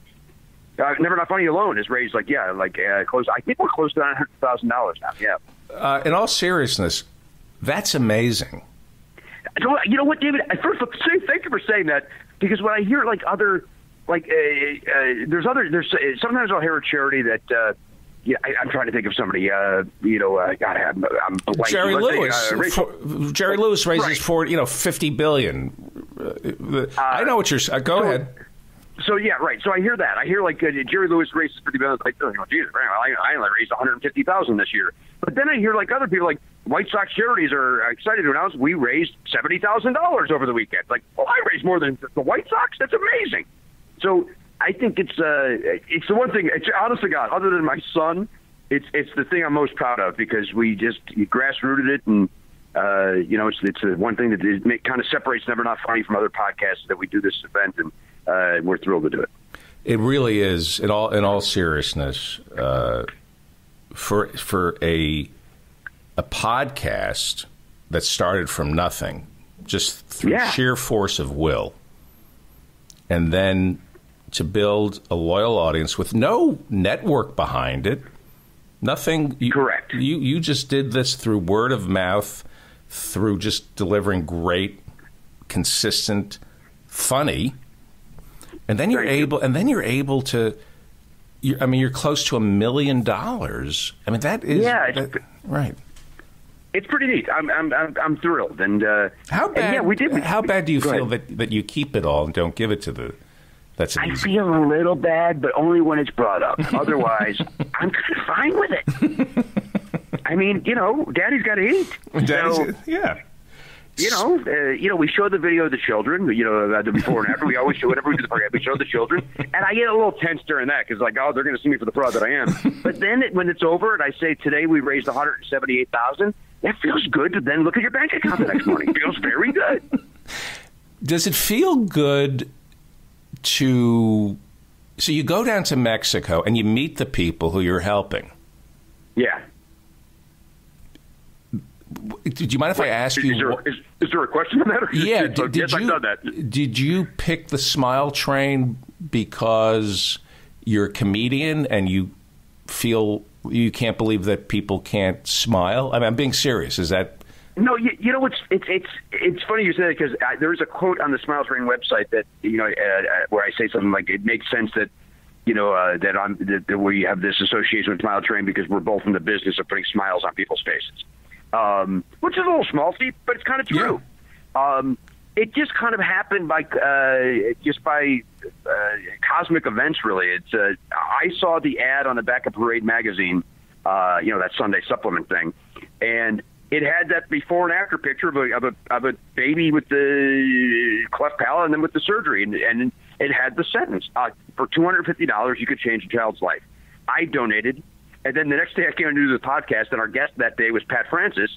Speaker 2: Uh, Never Not Funny alone has raised like yeah like uh, close. I think we're close to nine hundred thousand dollars now. Yeah.
Speaker 1: Uh, in all seriousness, that's amazing.
Speaker 2: You know what, David? First, of all, thank you for saying that because when I hear like other like uh, uh, there's other there's uh, sometimes I'll hear a charity that. Uh, yeah, I, am trying to think of somebody. Uh, you know, uh, God, I'm, I'm
Speaker 1: Jerry Lewis. Say, uh, for, Jerry Lewis raises right. for you know fifty billion. I know what you're. Uh, go so, ahead
Speaker 2: so yeah, right. So I hear that. I hear like uh, Jerry Lewis raises fifty million. Like, oh, Jesus, I, I only raised one hundred fifty thousand this year. But then I hear like other people, like White Sox charities, are excited to announce we raised seventy thousand dollars over the weekend. Like, well, I raised more than the White Sox. That's amazing. So I think it's uh, it's the one thing. It's honest to God, other than my son, it's it's the thing I'm most proud of because we just grassrooted it and. Uh, you know, it's it's the one thing that kind of separates Never Not Funny from other podcasts that we do this event, and uh, we're thrilled to do it.
Speaker 1: It really is. In all in all seriousness, uh, for for a a podcast that started from nothing, just through yeah. sheer force of will, and then to build a loyal audience with no network behind it, nothing. You,
Speaker 2: Correct.
Speaker 1: You you just did this through word of mouth, through just delivering great, consistent, funny and then you're able, and then you're able to. You're, I mean, you're close to a million dollars. I mean, that is
Speaker 2: yeah,
Speaker 1: that, right.
Speaker 2: It's pretty neat. I'm I'm I'm, I'm thrilled. And uh,
Speaker 1: how bad?
Speaker 2: yeah, we did.
Speaker 1: How bad do you feel that that you keep it all and don't give it to the? That's
Speaker 2: I easy. feel a little bad, but only when it's brought up. Otherwise, I'm kind of fine with it. I I mean, you know, daddy's got to eat.
Speaker 1: Daddy's-
Speaker 2: So,
Speaker 1: yeah.
Speaker 2: You know, uh, you know, we show the video of the children. You know, uh, the before and after. We always show whenever we do the program. We show the children, and I get a little tense during that because, like, oh, they're going to see me for the fraud that I am. but then it, when it's over, and I say today we raised one hundred seventy-eight thousand, that feels good to then look at your bank account the next morning. It feels very good.
Speaker 1: Does it feel good to? So you go down to Mexico and you meet the people who you're helping.
Speaker 2: Yeah.
Speaker 1: Do you mind if I ask
Speaker 2: is,
Speaker 1: you?
Speaker 2: Is there,
Speaker 1: what-
Speaker 2: is, is there a question on that? Or
Speaker 1: yeah, did, did
Speaker 2: yes,
Speaker 1: you
Speaker 2: I've done that.
Speaker 1: did you pick the Smile Train because you're a comedian and you feel you can't believe that people can't smile? I mean, I'm being serious. Is that
Speaker 2: No, you, you know what's it's it's it's funny you say that because there's a quote on the Smile Train website that you know uh, uh, where I say something like it makes sense that you know uh, that I'm that, that we have this association with Smile Train because we're both in the business of putting smiles on people's faces, um, which is a little schmaltzy, but it's kind of true. Um, it just kind of happened by uh, just by uh, cosmic events, really. It's uh, I saw the ad on the back of Parade magazine, uh, you know that Sunday supplement thing, and it had that before and after picture of a of a, of a baby with the cleft palate and then with the surgery, and, and it had the sentence: uh, for two hundred fifty dollars, you could change a child's life. I donated, and then the next day I came to do the podcast, and our guest that day was Pat Francis,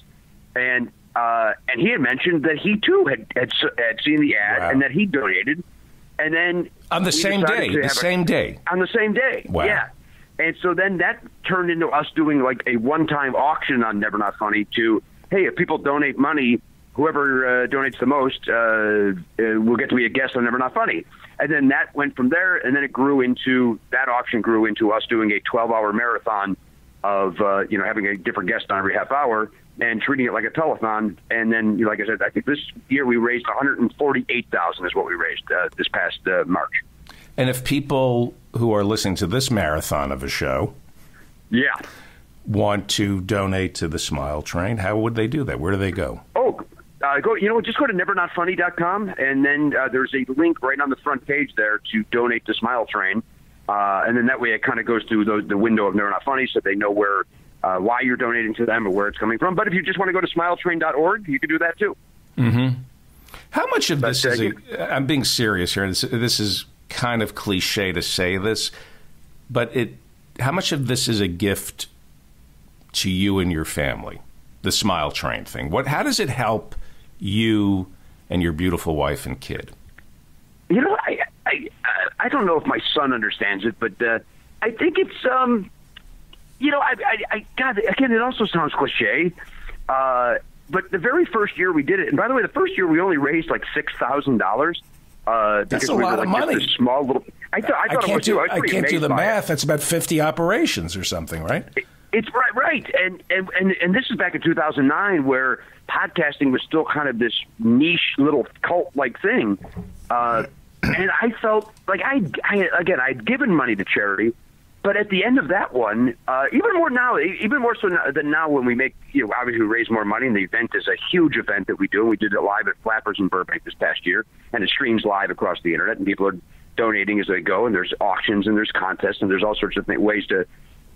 Speaker 2: and uh, and he had mentioned that he too had had, had seen the ad
Speaker 1: Wow.
Speaker 2: and that he donated, and then
Speaker 1: on the same day? The
Speaker 2: have a-
Speaker 1: same day.
Speaker 2: on the same day.
Speaker 1: Wow.
Speaker 2: Yeah. And so then that turned into us doing like a one-time auction on Never Not Funny to, hey, if people donate money, whoever uh, donates the most uh, uh, will get to be a guest on Never Not Funny. And then that went from there, and then it grew into that auction grew into us doing a 12-hour marathon of uh, you know having a different guest on every half hour and treating it like a telethon. And then, you know, like I said, I think this year we raised 148,000 is what we raised uh, this past uh, March.
Speaker 1: And if people who are listening to this marathon of a show
Speaker 2: Yeah.
Speaker 1: want to donate to the Smile Train, how would they do that? Where do they go?
Speaker 2: Oh, uh, go. You know, just go to nevernotfunny.com, and then uh, there's a link right on the front page there to donate to Smile Train, uh, and then that way it kind of goes through the, the window of Never Not Funny, so they know where uh, why you're donating to them or where it's coming from. But if you just want to go to smiletrain.org, you can do that too.
Speaker 1: How much of this
Speaker 2: uh,
Speaker 1: is? A, I'm being serious here. This, this is kind of cliche to say this, but it. How much of this is a gift to you and your family? The Smile Train thing. What? How does it help you and your beautiful wife and kid?
Speaker 2: You know, I I I don't know if my son understands it, but uh, I think it's um, you know, I I, I God again, it also sounds cliche, uh, but the very first year we did it, and by the way, the first year we only raised like six thousand dollars. Uh,
Speaker 1: That's
Speaker 2: because
Speaker 1: a
Speaker 2: we
Speaker 1: lot
Speaker 2: were
Speaker 1: of
Speaker 2: like just
Speaker 1: money.
Speaker 2: this small little. I, th- I thought it
Speaker 1: can't
Speaker 2: was
Speaker 1: do.
Speaker 2: I, was
Speaker 1: I can't do the
Speaker 2: by it.
Speaker 1: math. That's about 50 operations or something, right?
Speaker 2: It's right, right, and and and and this is back in 2009, where podcasting was still kind of this niche little cult like thing, uh, and I felt like I, I again I'd given money to charity, but at the end of that one, uh, even more now, even more so now- than now when we make you know obviously we raise more money, and the event is a huge event that we do, and we did it live at Flappers in Burbank this past year, and it streams live across the internet, and people are donating as they go, and there's auctions and there's contests and there's all sorts of th- ways to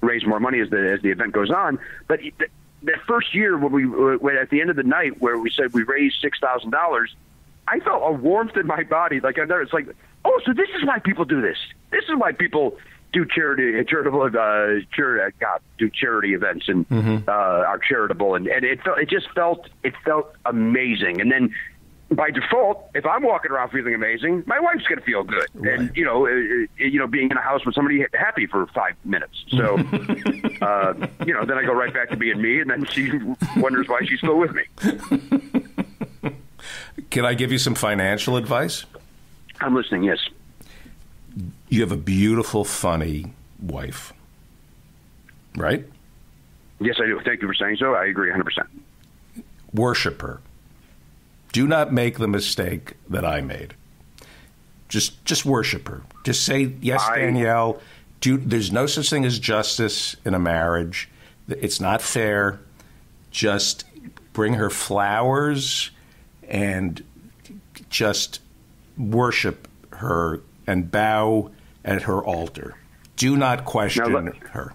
Speaker 2: raise more money as the as the event goes on. But th- that first year when we when at the end of the night where we said we raised six thousand dollars, I felt a warmth in my body. Like I never, it's like, oh, so this is why people do this. This is why people do charity, charitable, uh, charity, God, do charity events and uh, are charitable. And, and it felt, it just felt, it felt amazing. And then by default, if I'm walking around feeling amazing, my wife's going to feel good. And you know, uh, uh, you know, being in a house with somebody happy for five minutes. So, uh, you know, then I go right back to being me, and then she wonders why she's still with me.
Speaker 1: Can I give you some financial advice?
Speaker 2: I'm listening. Yes.
Speaker 1: You have a beautiful, funny wife, right?
Speaker 2: Yes, I do. Thank you for saying so. I agree 100. percent
Speaker 1: Worship her. Do not make the mistake that I made. Just, just worship her. Just say yes,
Speaker 2: I-
Speaker 1: Danielle. Do, there's no such thing as justice in a marriage. It's not fair. Just bring her flowers and just worship her and bow at her altar. Do not question
Speaker 2: let-
Speaker 1: her.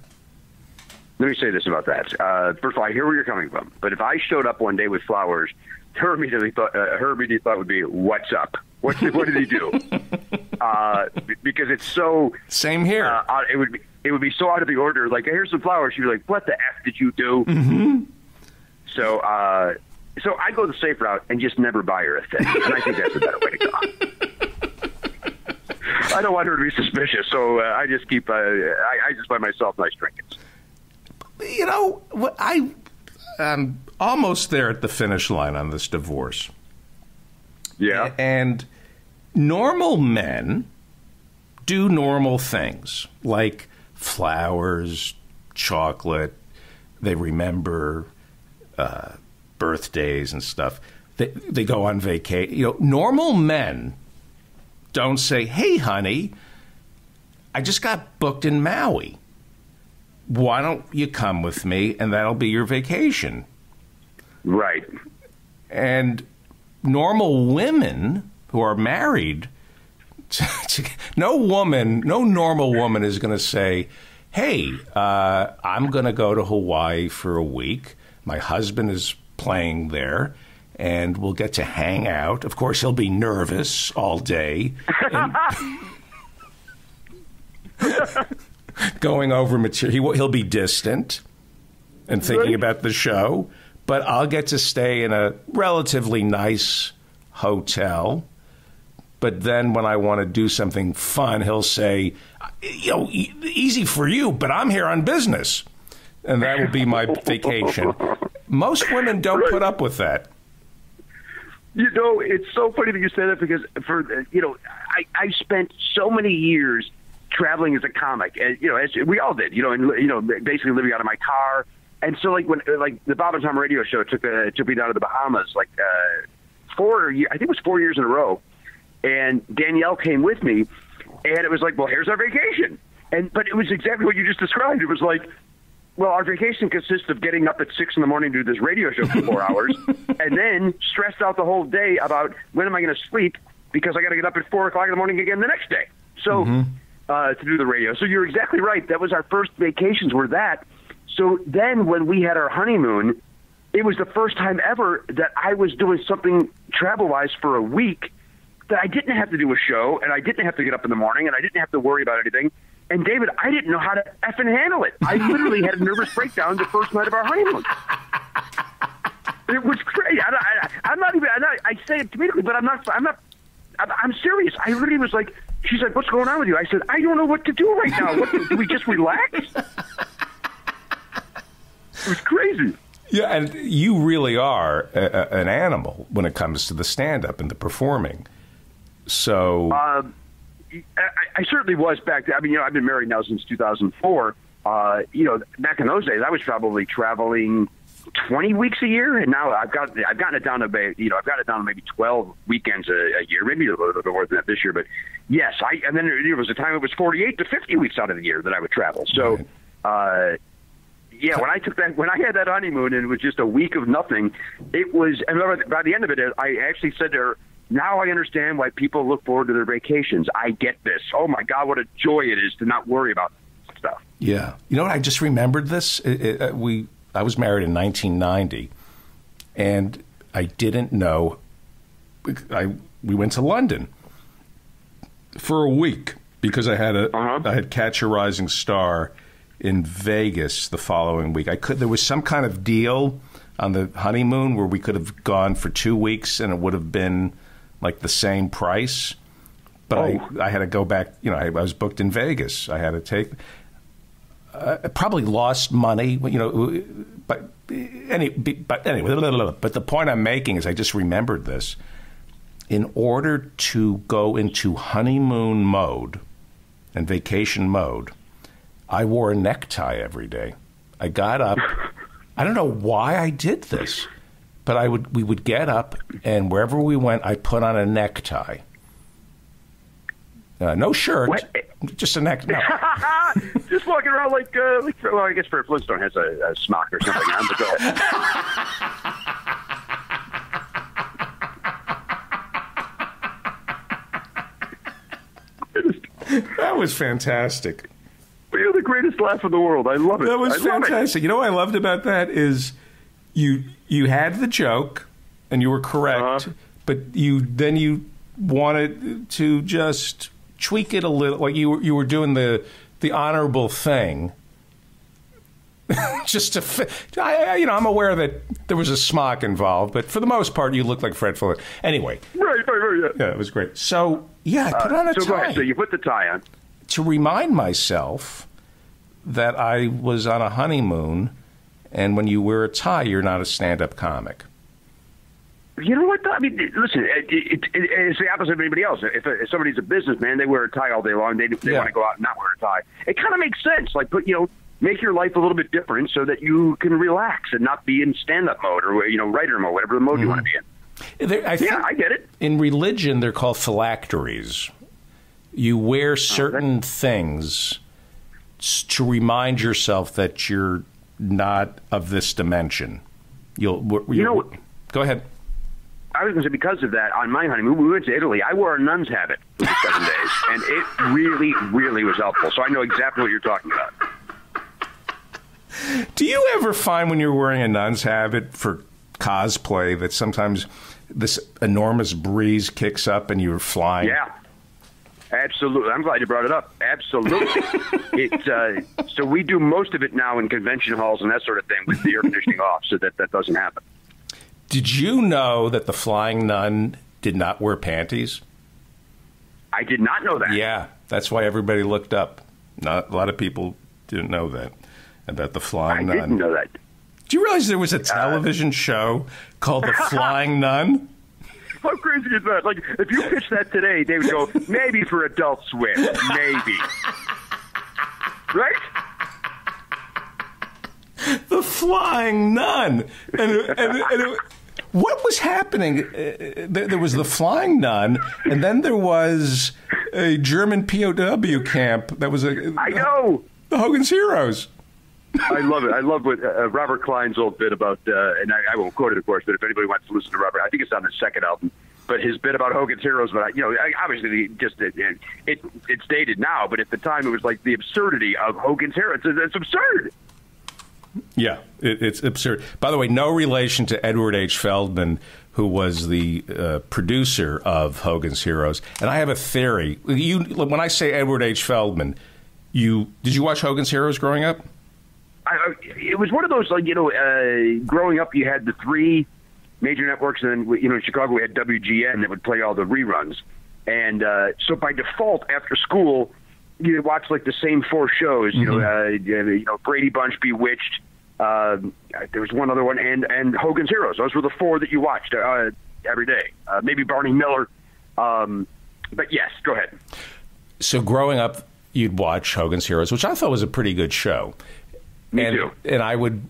Speaker 2: let me say this about that. Uh, first of all, I hear where you're coming from, but if I showed up one day with flowers, her immediately thought, uh, her immediate thought would be, "What's up? What did, what did he do?" uh, because it's so
Speaker 1: Same here.
Speaker 2: uh, it would be it would be so out of the order. Like, here's some flowers. She'd be like, "What the f did you do?" Mm-hmm. So, uh, so I go the safe route and just never buy her a thing, and I think that's a better way to go. I don't want her to be suspicious, so uh, I just keep. Uh, I, I just buy myself nice trinkets.
Speaker 1: you know, what I I'm almost there at the finish line on this divorce.
Speaker 2: Yeah.
Speaker 1: And normal men do normal things like flowers, chocolate. They remember uh, birthdays and stuff. They, they go on vacation. You know, normal men don't say, "Hey, honey, I just got booked in Maui. Why don't you come with me, and that'll be your vacation?"
Speaker 2: Right.
Speaker 1: and normal women who are married no woman no normal woman is going to say hey uh, i'm going to go to hawaii for a week. My husband is playing there and we'll get to hang out. Of course he'll be nervous all day going over material. He, will- he'll be distant and thinking about the show, but I'll get to stay in a relatively nice hotel. But then when I want to do something fun, he'll say, you know, e- easy for you, but I'm here on business. And that will be my vacation. Most women don't
Speaker 2: Right.
Speaker 1: put up with that.
Speaker 2: You know, it's so funny that you say that because for you know, I I spent so many years traveling as a comic, and you know, as we all did, you know, and you know, basically living out of my car. And so, like when like the Bob and Tom radio show took uh, took me down to the Bahamas, like uh, four, I think it was four years in a row, and Danielle came with me, and it was like, well, here's our vacation, and but it was exactly what you just described. It was like. Well, our vacation consists of getting up at six in the morning to do this radio show for four hours, and then stressed out the whole day about when am I going to sleep because I got to get up at four o'clock in the morning again the next day. So uh, to do the radio. So you're exactly right. That was our first vacations were that. So then when we had our honeymoon, it was the first time ever that I was doing something travel wise for a week that I didn't have to do a show and I didn't have to get up in the morning and I didn't have to worry about anything. And David, I didn't know how to effing handle it. I literally had a nervous breakdown the first night of our honeymoon. It was crazy. I, I'm not even. I'm not, I say it comedically, but I'm not. I'm not. I'm, I'm serious. I really was like. She's like, "What's going on with you?" I said, "I don't know what to do right now. What, do we just relax?" It was crazy.
Speaker 1: Yeah, and you really are a, a, an animal when it comes to the stand up and the performing. So.
Speaker 2: Um, I, I certainly was back then. I mean, you know, I've been married now since 2004. Uh, you know, back in those days, I was probably traveling 20 weeks a year, and now I've got I've gotten it down to maybe, you know I've got it down to maybe 12 weekends a, a year, maybe a little bit more than that this year. But yes, I and then there was a time it was 48 to 50 weeks out of the year that I would travel. So. Uh, yeah, when I took that, when I had that honeymoon and it was just a week of nothing, it was. And remember, by the end of it, I actually said to her, "Now I understand why people look forward to their vacations. I get this. Oh my God, what a joy it is to not worry about stuff."
Speaker 1: Yeah, you know what? I just remembered this. It, it, uh, we I was married in 1990, and I didn't know. I we went to London for a week because I had a
Speaker 2: Uh-huh.
Speaker 1: I had Catch a Rising Star in Vegas the following week. I could there was some kind of deal on the honeymoon where we could have gone for two weeks and it would have been like the same price. But I, I had to go back. You know, I, I was booked in Vegas. I had to take. Uh, I probably lost money. You know, but any. But anyway, but the point I'm making is I just remembered this. In order to go into honeymoon mode and vacation mode, I wore a necktie every day. I got up. I don't know why I did this, but I would we would get up and wherever we went, I put on a necktie. Uh, no shirt,
Speaker 2: What?
Speaker 1: just a neck. No.
Speaker 2: just walking around like, uh, like well, I guess Fred Flintstone has a, a smock or something on. But go ahead.
Speaker 1: that was fantastic.
Speaker 2: But, you know, the greatest laugh in the world. I love it.
Speaker 1: That was
Speaker 2: I
Speaker 1: fantastic. You know what I loved about that is you you had the joke and you were correct,
Speaker 2: Uh-huh.
Speaker 1: but you then you wanted to just tweak it a little, like you were, you were doing the the honorable thing. just to, fi- I, you know, I'm aware that there was a smock involved, but for the most part, you look like Fred Fuller. Anyway,
Speaker 2: Right, right, right. Yeah.
Speaker 1: yeah, it was great. So yeah, I put on a
Speaker 2: so
Speaker 1: tie.
Speaker 2: So you put the tie on.
Speaker 1: to remind myself that I was on a honeymoon, and when you wear a tie, you're not a stand-up comic.
Speaker 2: You know what? though? I mean, listen, it, it, it, it's the opposite of anybody else. If, if somebody's a businessman, they wear a tie all day long. They, they
Speaker 1: Yeah.
Speaker 2: want to go out and not wear a tie. It kind of makes sense. Like, put you know, make your life a little bit different so that you can relax and not be in stand-up mode or you know, writer mode, whatever the mode you want to mm-hmm. be in.
Speaker 1: There, I
Speaker 2: Yeah, I get it.
Speaker 1: in religion they're called phylacteries. You wear certain things s- to remind yourself that you're not of this dimension. You'll, you'll
Speaker 2: You know-
Speaker 1: go ahead.
Speaker 2: I was going to say because of that. On my honeymoon, we went to Italy. I wore a nun's habit for seven days, and it really, really was helpful. So I know exactly what you're talking about.
Speaker 1: Do you ever find when you're wearing a nun's habit for cosplay that sometimes this enormous breeze kicks up and you're flying?
Speaker 2: Yeah. Absolutely. I'm glad you brought it up. Absolutely. it, uh, so we do most of it now in convention halls and that sort of thing with the air conditioning off so that that doesn't happen.
Speaker 1: Did you know that the flying nun did not wear panties?
Speaker 2: I did not know that.
Speaker 1: Yeah, that's why everybody looked up. Not a lot of people didn't know that about the
Speaker 2: I
Speaker 1: flying nun.
Speaker 2: didn't know that.
Speaker 1: Do you realize there was a television show called The Flying Nun?
Speaker 2: How crazy is that? Like, if you pitch that today, they would go, maybe for Adult Swim. Maybe. right?
Speaker 1: The Flying Nun. And, and, and it- what was happening? Uh, There, there was the Flying Nun, and then there was a German POW camp that was a,
Speaker 2: I know.
Speaker 1: the Hogan's Heroes.
Speaker 2: I love it. I love what uh, Robert Klein's old bit about, uh, and I, I won't quote it, of course, but if anybody wants to listen to Robert, I think it's on the second album. But his bit about Hogan's Heroes, but you know, obviously, just it, it, it's dated now, but at the time, it was like the absurdity of Hogan's Heroes. It's, it's absurd.
Speaker 1: Yeah, it, it's absurd. By the way, no relation to Edward H. Feldman, who was the uh, producer of Hogan's Heroes. And I have a theory. You, when I say Edward H. Feldman, you did you watch Hogan's Heroes growing up?
Speaker 2: I, I- it was one of those like you know, uh, growing up, you had the three major networks, and then you know, in Chicago, we had WGN that would play all the reruns, and uh, so by default, after school, you watch like the same four shows. You know, uh, you know, Brady Bunch, Bewitched. Uh, there was one other one, and and Hogan's Heroes. Those were the four that you watched uh, every day. Uh, maybe Barney Miller. Um, but yes, go ahead.
Speaker 1: So growing up, you'd watch Hogan's Heroes, which I thought was a pretty good show.
Speaker 2: Me
Speaker 1: and,
Speaker 2: too.
Speaker 1: And I would,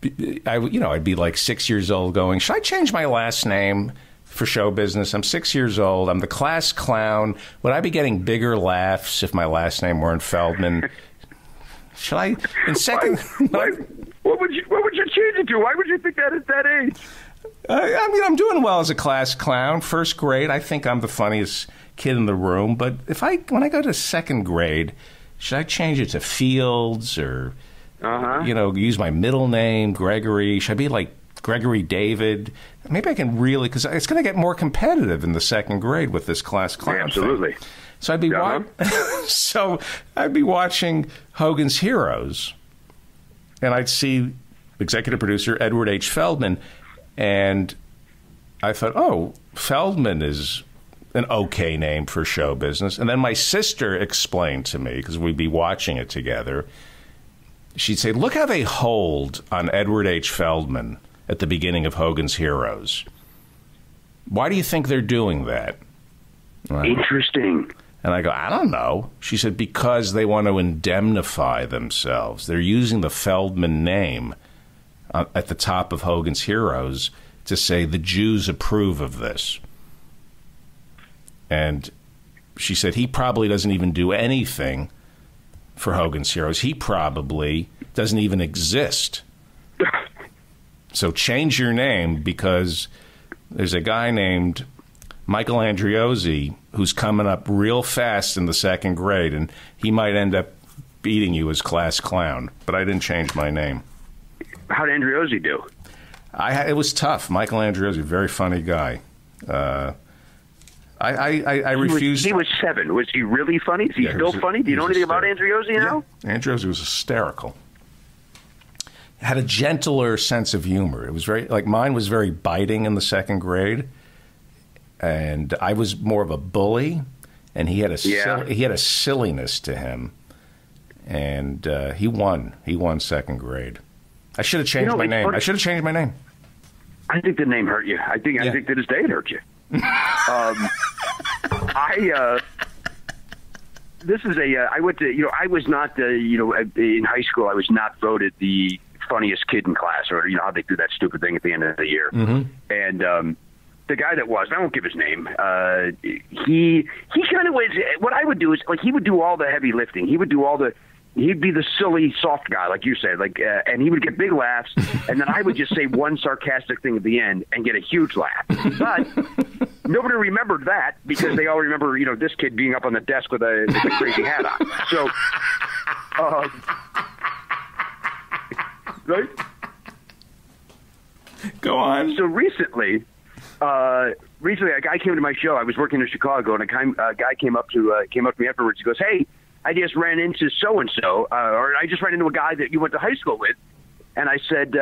Speaker 1: be- I you know, I'd be like six years old, going, "Should I change my last name for show business? I'm six years old. I'm the class clown. Would I be getting bigger laughs if my last name weren't Feldman? Should I in second?
Speaker 2: Why, what would you What would you change it to? Why would you think that at that age?
Speaker 1: I, I mean, I'm doing well as a class clown. First grade, I think I'm the funniest kid in the room. But if I, when I go to second grade, should I change it to Fields or,
Speaker 2: Uh-huh.
Speaker 1: you know, use my middle name, Gregory? Should I be like Gregory David? Maybe I can really, because it's going to get more competitive in the second grade with this class clown. thing.
Speaker 2: Absolutely.
Speaker 1: So I'd be
Speaker 2: Uh-huh.
Speaker 1: wa- so I'd be watching Hogan's Heroes, and I'd see executive producer Edward H. Feldman, and I thought, oh, Feldman is an okay name for show business. And then my sister explained to me because we'd be watching it together. She'd say, "Look how they hold on Edward H. Feldman at the beginning of Hogan's Heroes. Why do you think they're doing that?"
Speaker 2: Interesting.
Speaker 1: And I go, I don't know. She said, because they want to indemnify themselves. They're using the Feldman name uh, at the top of Hogan's Heroes to say the Jews approve of this. And she said, he probably doesn't even do anything for Hogan's Heroes. He probably doesn't even exist. So change your name because there's a guy named Michael Andriozzi who's coming up real fast in the second grade, and he might end up beating you as class clown, but I didn't change my name.
Speaker 2: How did Andriozzi do?
Speaker 1: I it was tough. Michael Andriozzi, very funny guy. Uh, I, I, I, I
Speaker 2: He was,
Speaker 1: refused.
Speaker 2: he was seven. Was he really funny? Is he
Speaker 1: Yeah, he
Speaker 2: still funny? Do you know anything about. Andriozzi now?
Speaker 1: Andriozzi was hysterical. Had a gentler sense of humor. It was very like mine was very biting in the second grade, and I was more of a bully, and he had a
Speaker 2: Yeah.
Speaker 1: he had a silliness to him, and uh, he won. He won second grade. I should have changed
Speaker 2: know,
Speaker 1: my name.
Speaker 2: funny-
Speaker 1: I should have changed my name.
Speaker 2: I think the name hurt you. I think
Speaker 1: Yeah.
Speaker 2: I think to this day it hurt you. Um, I uh, this is a uh, I went to you know I was not uh, you know in high school I was not voted the funniest kid in class or you know how they do that stupid thing at the end of the year and. um the guy that was, I won't give his name. Uh, he he kind of was. What I would do is like he would do all the heavy lifting. He would do all the. He'd be the silly, soft guy, like you said, like, uh, and he would get big laughs, and then I would just say one sarcastic thing at the end and get a huge laugh. But nobody remembered that because they all remember, you know, this kid being up on the desk with a, with a crazy hat on. So, um, right?
Speaker 1: Go on.
Speaker 2: so recently, uh, recently a guy came to my show. I was working in Chicago, and a guy, a guy came up to uh, came up to me afterwards. He goes, "Hey, I just ran into so and so, or I just ran into a guy that you went to high school with." And I said, uh,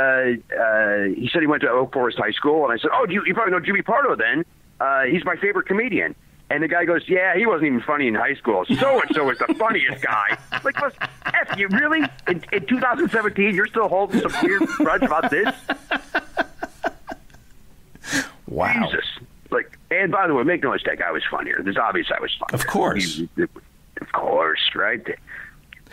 Speaker 2: uh, he said he went to Oak Forest High School, and I said, "Oh, you, you probably know Jimmy Pardo then? Uh, he's my favorite comedian." And the guy goes, "Yeah, he wasn't even funny in high school. So and so is the funniest guy." Like, listen, F you really? In, in 2017, you're still holding some weird grudge about this?
Speaker 1: Wow.
Speaker 2: Jesus. Like, and by the way, make no mistake, I was funnier. There's obvious I was funnier.
Speaker 1: Of course.
Speaker 2: He- Of course, right?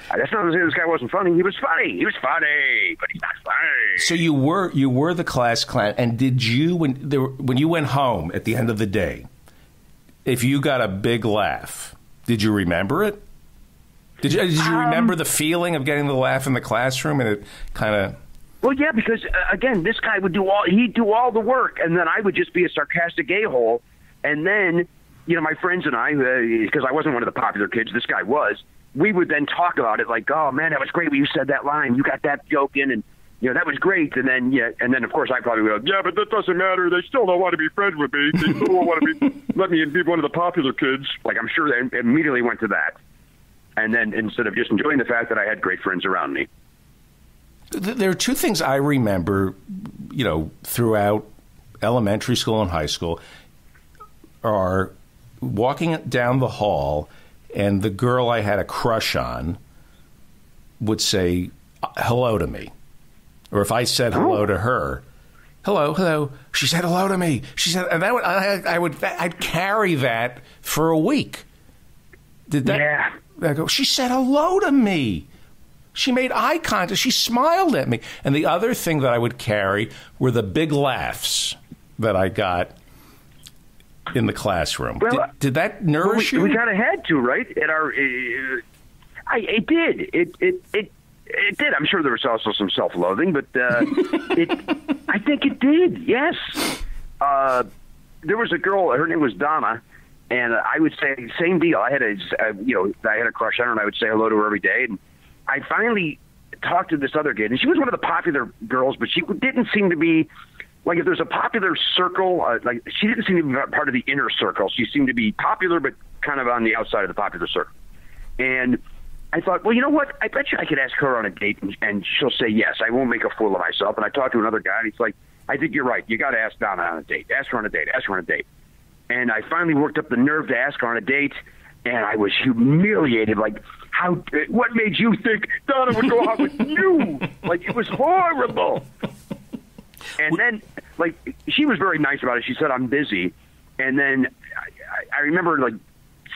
Speaker 2: Uh, That's not to say this guy wasn't funny. He was funny. He was funny, but he's not funny.
Speaker 1: So you were you were the class clown, and did you when there, when you went home at the end of the day, if you got a big laugh, did you remember it? Did you did you
Speaker 2: Um,
Speaker 1: remember the feeling of getting the laugh in the classroom and it kind of
Speaker 2: Well, yeah, because uh, again, this guy would do all he'd do all the work, and then I would just be a sarcastic a hole, and then you know my friends and I, uh, because I wasn't one of the popular kids, this guy was. We would then talk about it like, "Oh man, that was great when you said that line. You got that joke in, and you know that was great." And then yeah, and then of course I probably would go, "Yeah, but that doesn't matter. They still don't want to be friends with me. They still don't want to be let me be one of the popular kids." Like I'm sure they immediately went to that, and then instead of just enjoying the fact that I had great friends around me.
Speaker 1: There are two things I remember, you know, throughout elementary school and high school are walking down the hall and the girl I had a crush on would say uh, hello to me. Or if I said hello to her, hello, hello, she said hello to me. She said, and that would, I, I would, I'd carry that for a week. Did that?
Speaker 2: Yeah.
Speaker 1: I go, she said hello to me. She made eye contact. She smiled at me. And the other thing that I would carry were the big laughs that I got in the classroom.
Speaker 2: Well,
Speaker 1: did, did that
Speaker 2: Well,
Speaker 1: nourish
Speaker 2: we,
Speaker 1: you?
Speaker 2: we kind of had to, right? At our, uh, I, it did. It, it, it, it did. I'm sure there was also some self-loathing, but uh, it, I think it did. Yes. Uh, there was a girl. Her name was Donna, and I would say same deal. I had a, uh, you know, I had a crush on her, and I would say hello to her every day. And I finally talked to this other kid, and she was one of the popular girls, but she didn't seem to be like if there's a popular circle, uh, like she didn't seem to be part of the inner circle. She seemed to be popular, but kind of on the outside of the popular circle. And I thought, well, you know what? I bet you I could ask her on a date, and, and she'll say yes. I won't make a fool of myself. And I talked to another guy, and he's like, I think you're right. You got to ask Donna on a date. Ask her on a date. Ask her on a date. And I finally worked up the nerve to ask her on a date, and I was humiliated. Like, how? What made you think Donna would go out with you? Like, it was horrible. And then, like, she was very nice about it. She said, "I'm busy," and then I, I remember like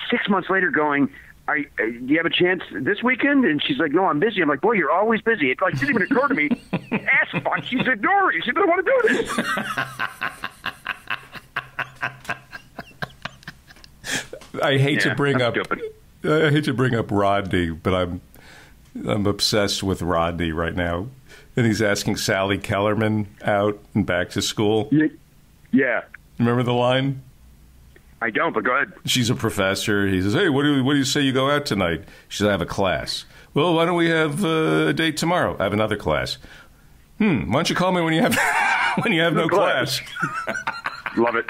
Speaker 2: six months later going. I, uh, do you have a chance this weekend? And she's like, no, I'm busy. I'm like, boy, you're always busy. It like didn't even occur to me. Ass fuck. She's ignoring. She doesn't want to do this.
Speaker 1: I hate
Speaker 2: Yeah,
Speaker 1: to bring
Speaker 2: I'm
Speaker 1: up
Speaker 2: stupid.
Speaker 1: I hate to bring up Rodney, but I'm I'm obsessed with Rodney right now. And he's asking Sally Kellerman out and back to school.
Speaker 2: Yeah.
Speaker 1: Remember the line?
Speaker 2: I don't, but go ahead.
Speaker 1: She's a professor. He says, "Hey, what do what do you say you go out tonight?" She says, "I have a class." Well, why don't we have uh, a date tomorrow? I have another class. Hmm. Why don't you call me when you have when you have no class?
Speaker 2: Love it.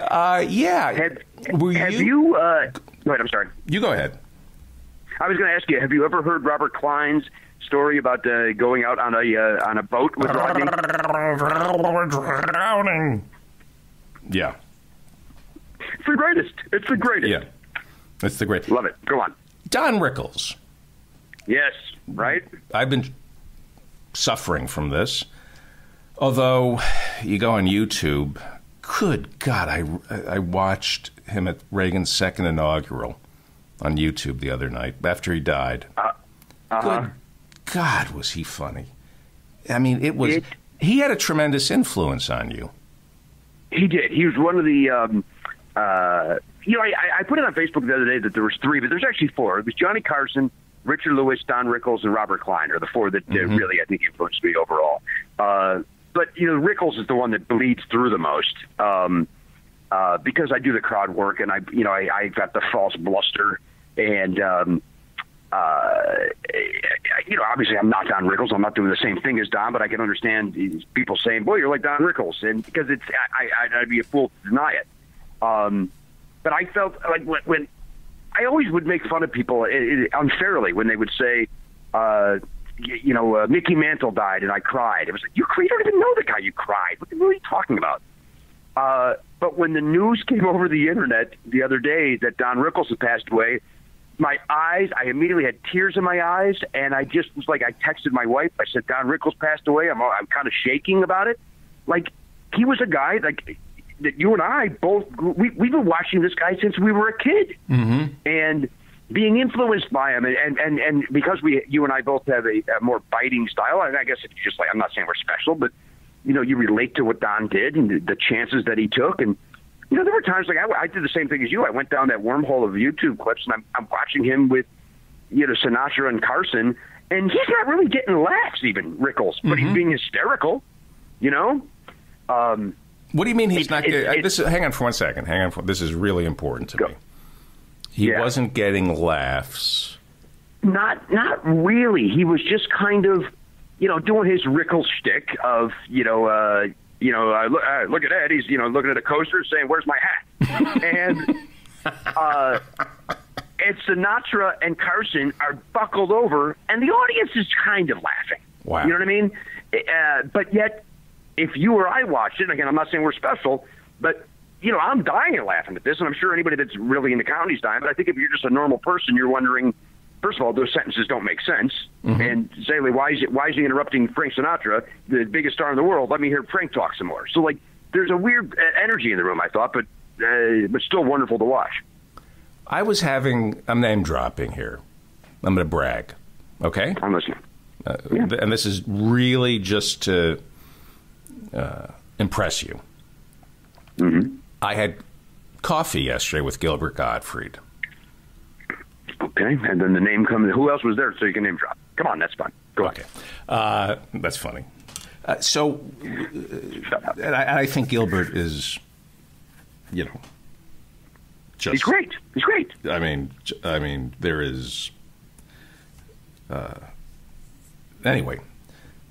Speaker 1: Uh, yeah.
Speaker 2: Have, have you? uh, go ahead. I'm sorry.
Speaker 1: You go ahead.
Speaker 2: I was going to ask you. Have you ever heard Robert Klein's story about uh, going out on a uh, on a boat with Rodney?
Speaker 1: Drowning. Yeah.
Speaker 2: It's the greatest. It's the greatest.
Speaker 1: Yeah. That's the great.
Speaker 2: Love it. Go on.
Speaker 1: Don Rickles.
Speaker 2: Yes. Right.
Speaker 1: I've been suffering from this. Although you go on YouTube, good God, I, I watched him at Reagan's second inaugural on YouTube the other night after he died.
Speaker 2: Uh-huh.
Speaker 1: Good God, was he funny? I mean, it was.
Speaker 2: It-
Speaker 1: he had a tremendous influence on you.
Speaker 2: He did. He was one of the. Um, uh, you know, I, I put it on Facebook the other day that there was three, but there's actually four. It was Johnny Carson, Richard Lewis, Don Rickles, and Robert Klein are the four that uh, really I think influenced me overall. Uh, but you know, Rickles is the one that bleeds through the most. Um, uh, because I do the crowd work and I, you know, I, I got the false bluster and, um, uh, you know, obviously I'm not Don Rickles. I'm not doing the same thing as Don, but I can understand people saying, "Boy, you're like Don Rickles," and because it's, I, I, I'd be a fool to deny it. Um, but I felt like when, when I always would make fun of people eh, eh, unfairly when they would say, uh, y- you know, uh, Mickey Mantle died and I cried. It was like you, you don't even know the guy. You cried. What hell are you talking about? Uh, but when the news came over the internet the other day that Don Rickles had passed away, my eyes, I immediately had tears in my eyes, and I just was like, I texted my wife. I said, Don Rickles passed away. I'm, I'm kind of shaking about it. Like, he was a guy like that. You and I both, we, we've been watching this guy since we were a kid, mm-hmm. and being influenced by him, and and and, and because we you and I both have a, a more biting style. And I guess if you just like, I'm not saying we're special, but you know, you relate to what Don did and the, the chances that he took, and you know, there were times like I, I did the same thing as you. I went down that wormhole of YouTube clips, and I'm, I'm watching him with, you know, Sinatra and Carson, and he's not really getting laughs, even Rickles, but
Speaker 1: Mm-hmm.
Speaker 2: he's being hysterical, you know. Um,
Speaker 1: What do you mean he's
Speaker 2: It-
Speaker 1: not?
Speaker 2: it-
Speaker 1: getting
Speaker 2: it-
Speaker 1: this is, hang on for one second. Hang on. For, this is really important to
Speaker 2: Go.
Speaker 1: me. He
Speaker 2: Yeah.
Speaker 1: wasn't getting laughs.
Speaker 2: not not really. He was just kind of, you know, doing his Rickles shtick of, you know, uh, you know, I look, uh, look at Ed. He's, you know, looking at a coaster, saying, "Where's my hat?" and uh, and Sinatra and Carson are buckled over, and the audience is kind of laughing.
Speaker 1: Wow.
Speaker 2: You know what I mean? Uh, but yet, if you or I watched it, again, I'm not saying we're special, but you know, I'm dying laughing at this, and I'm sure anybody that's really in the county's dying. But I think if you're just a normal person, you're wondering. First of all, those sentences don't make sense. And secondly, why is it, why is he interrupting Frank Sinatra, the biggest star in the world? Let me hear Frank talk some more. So like, there's a weird uh, energy in the room. I thought, but uh, but still wonderful to watch.
Speaker 1: I was having. I'm name dropping here. I'm going to brag. Okay.
Speaker 2: I'm listening.
Speaker 1: Uh, th- and this is really just to uh, impress you. I had coffee yesterday with Gilbert Gottfried.
Speaker 2: Okay, and then the name comes. Who else was there? So you can name drop. Come on, that's fun. Go
Speaker 1: Okay, uh, that's funny. Uh, so,
Speaker 2: on.
Speaker 1: And I, and I think Gilbert is, you know, just
Speaker 2: He's great. He's great.
Speaker 1: I mean, I mean, there is. Uh, anyway,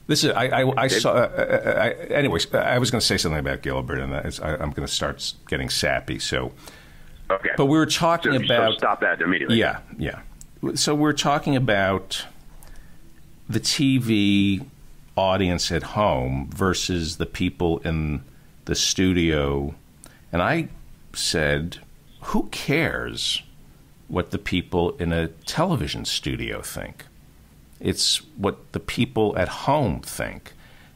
Speaker 1: this is I. I, I saw. Uh, I, anyways, I was going to say something about Gilbert, and I, I'm going to start getting sappy. So,
Speaker 2: Okay.
Speaker 1: but we were talking
Speaker 2: So- so
Speaker 1: about.
Speaker 2: stop that immediately.
Speaker 1: Yeah, yeah. So we're talking about the TV audience at home versus the people in the studio. And I said, who cares what the people in a television studio think? It's what the people at home think.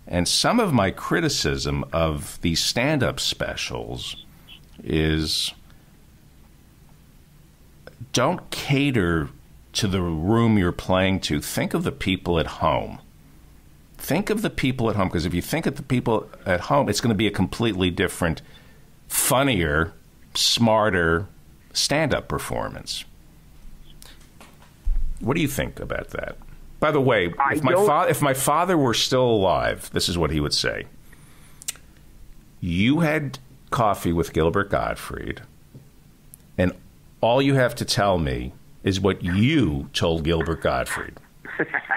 Speaker 1: And some of my criticism of these stand up specials is don't cater to the room you're playing to. Think of the people at home. Think of the people at home because if you think of the people at home, it's going to be a completely different, funnier, smarter stand up performance. What do you think about that? By the way,
Speaker 2: I
Speaker 1: if my, fa- if my father were still alive, this is what he would say. You had coffee with Gilbert Gottfried, and all you have to tell me is what you told Gilbert Gottfried.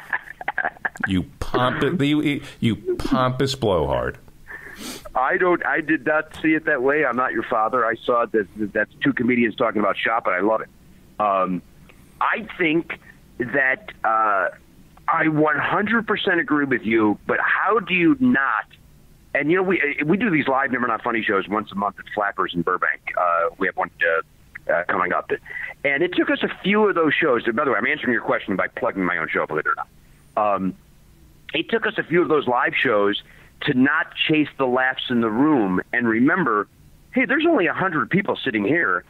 Speaker 1: you pompous, you, you pompous blowhard.
Speaker 2: I don't. I did not see it that way. I'm not your father. I saw that that's two comedians talking about shop, and I love it. Um, I think that uh, I 100% agree with you. But how do you not? And you know, we we do these live Never Not Funny shows once a month at Flappers in Burbank. Uh, we have one uh, uh, coming up, and it took us a few of those shows. By the way, I'm answering your question by plugging my own show, believe it or not. Um, it took us a few of those live shows to not chase the laughs in the room and remember, hey, there's only 100 people sitting here.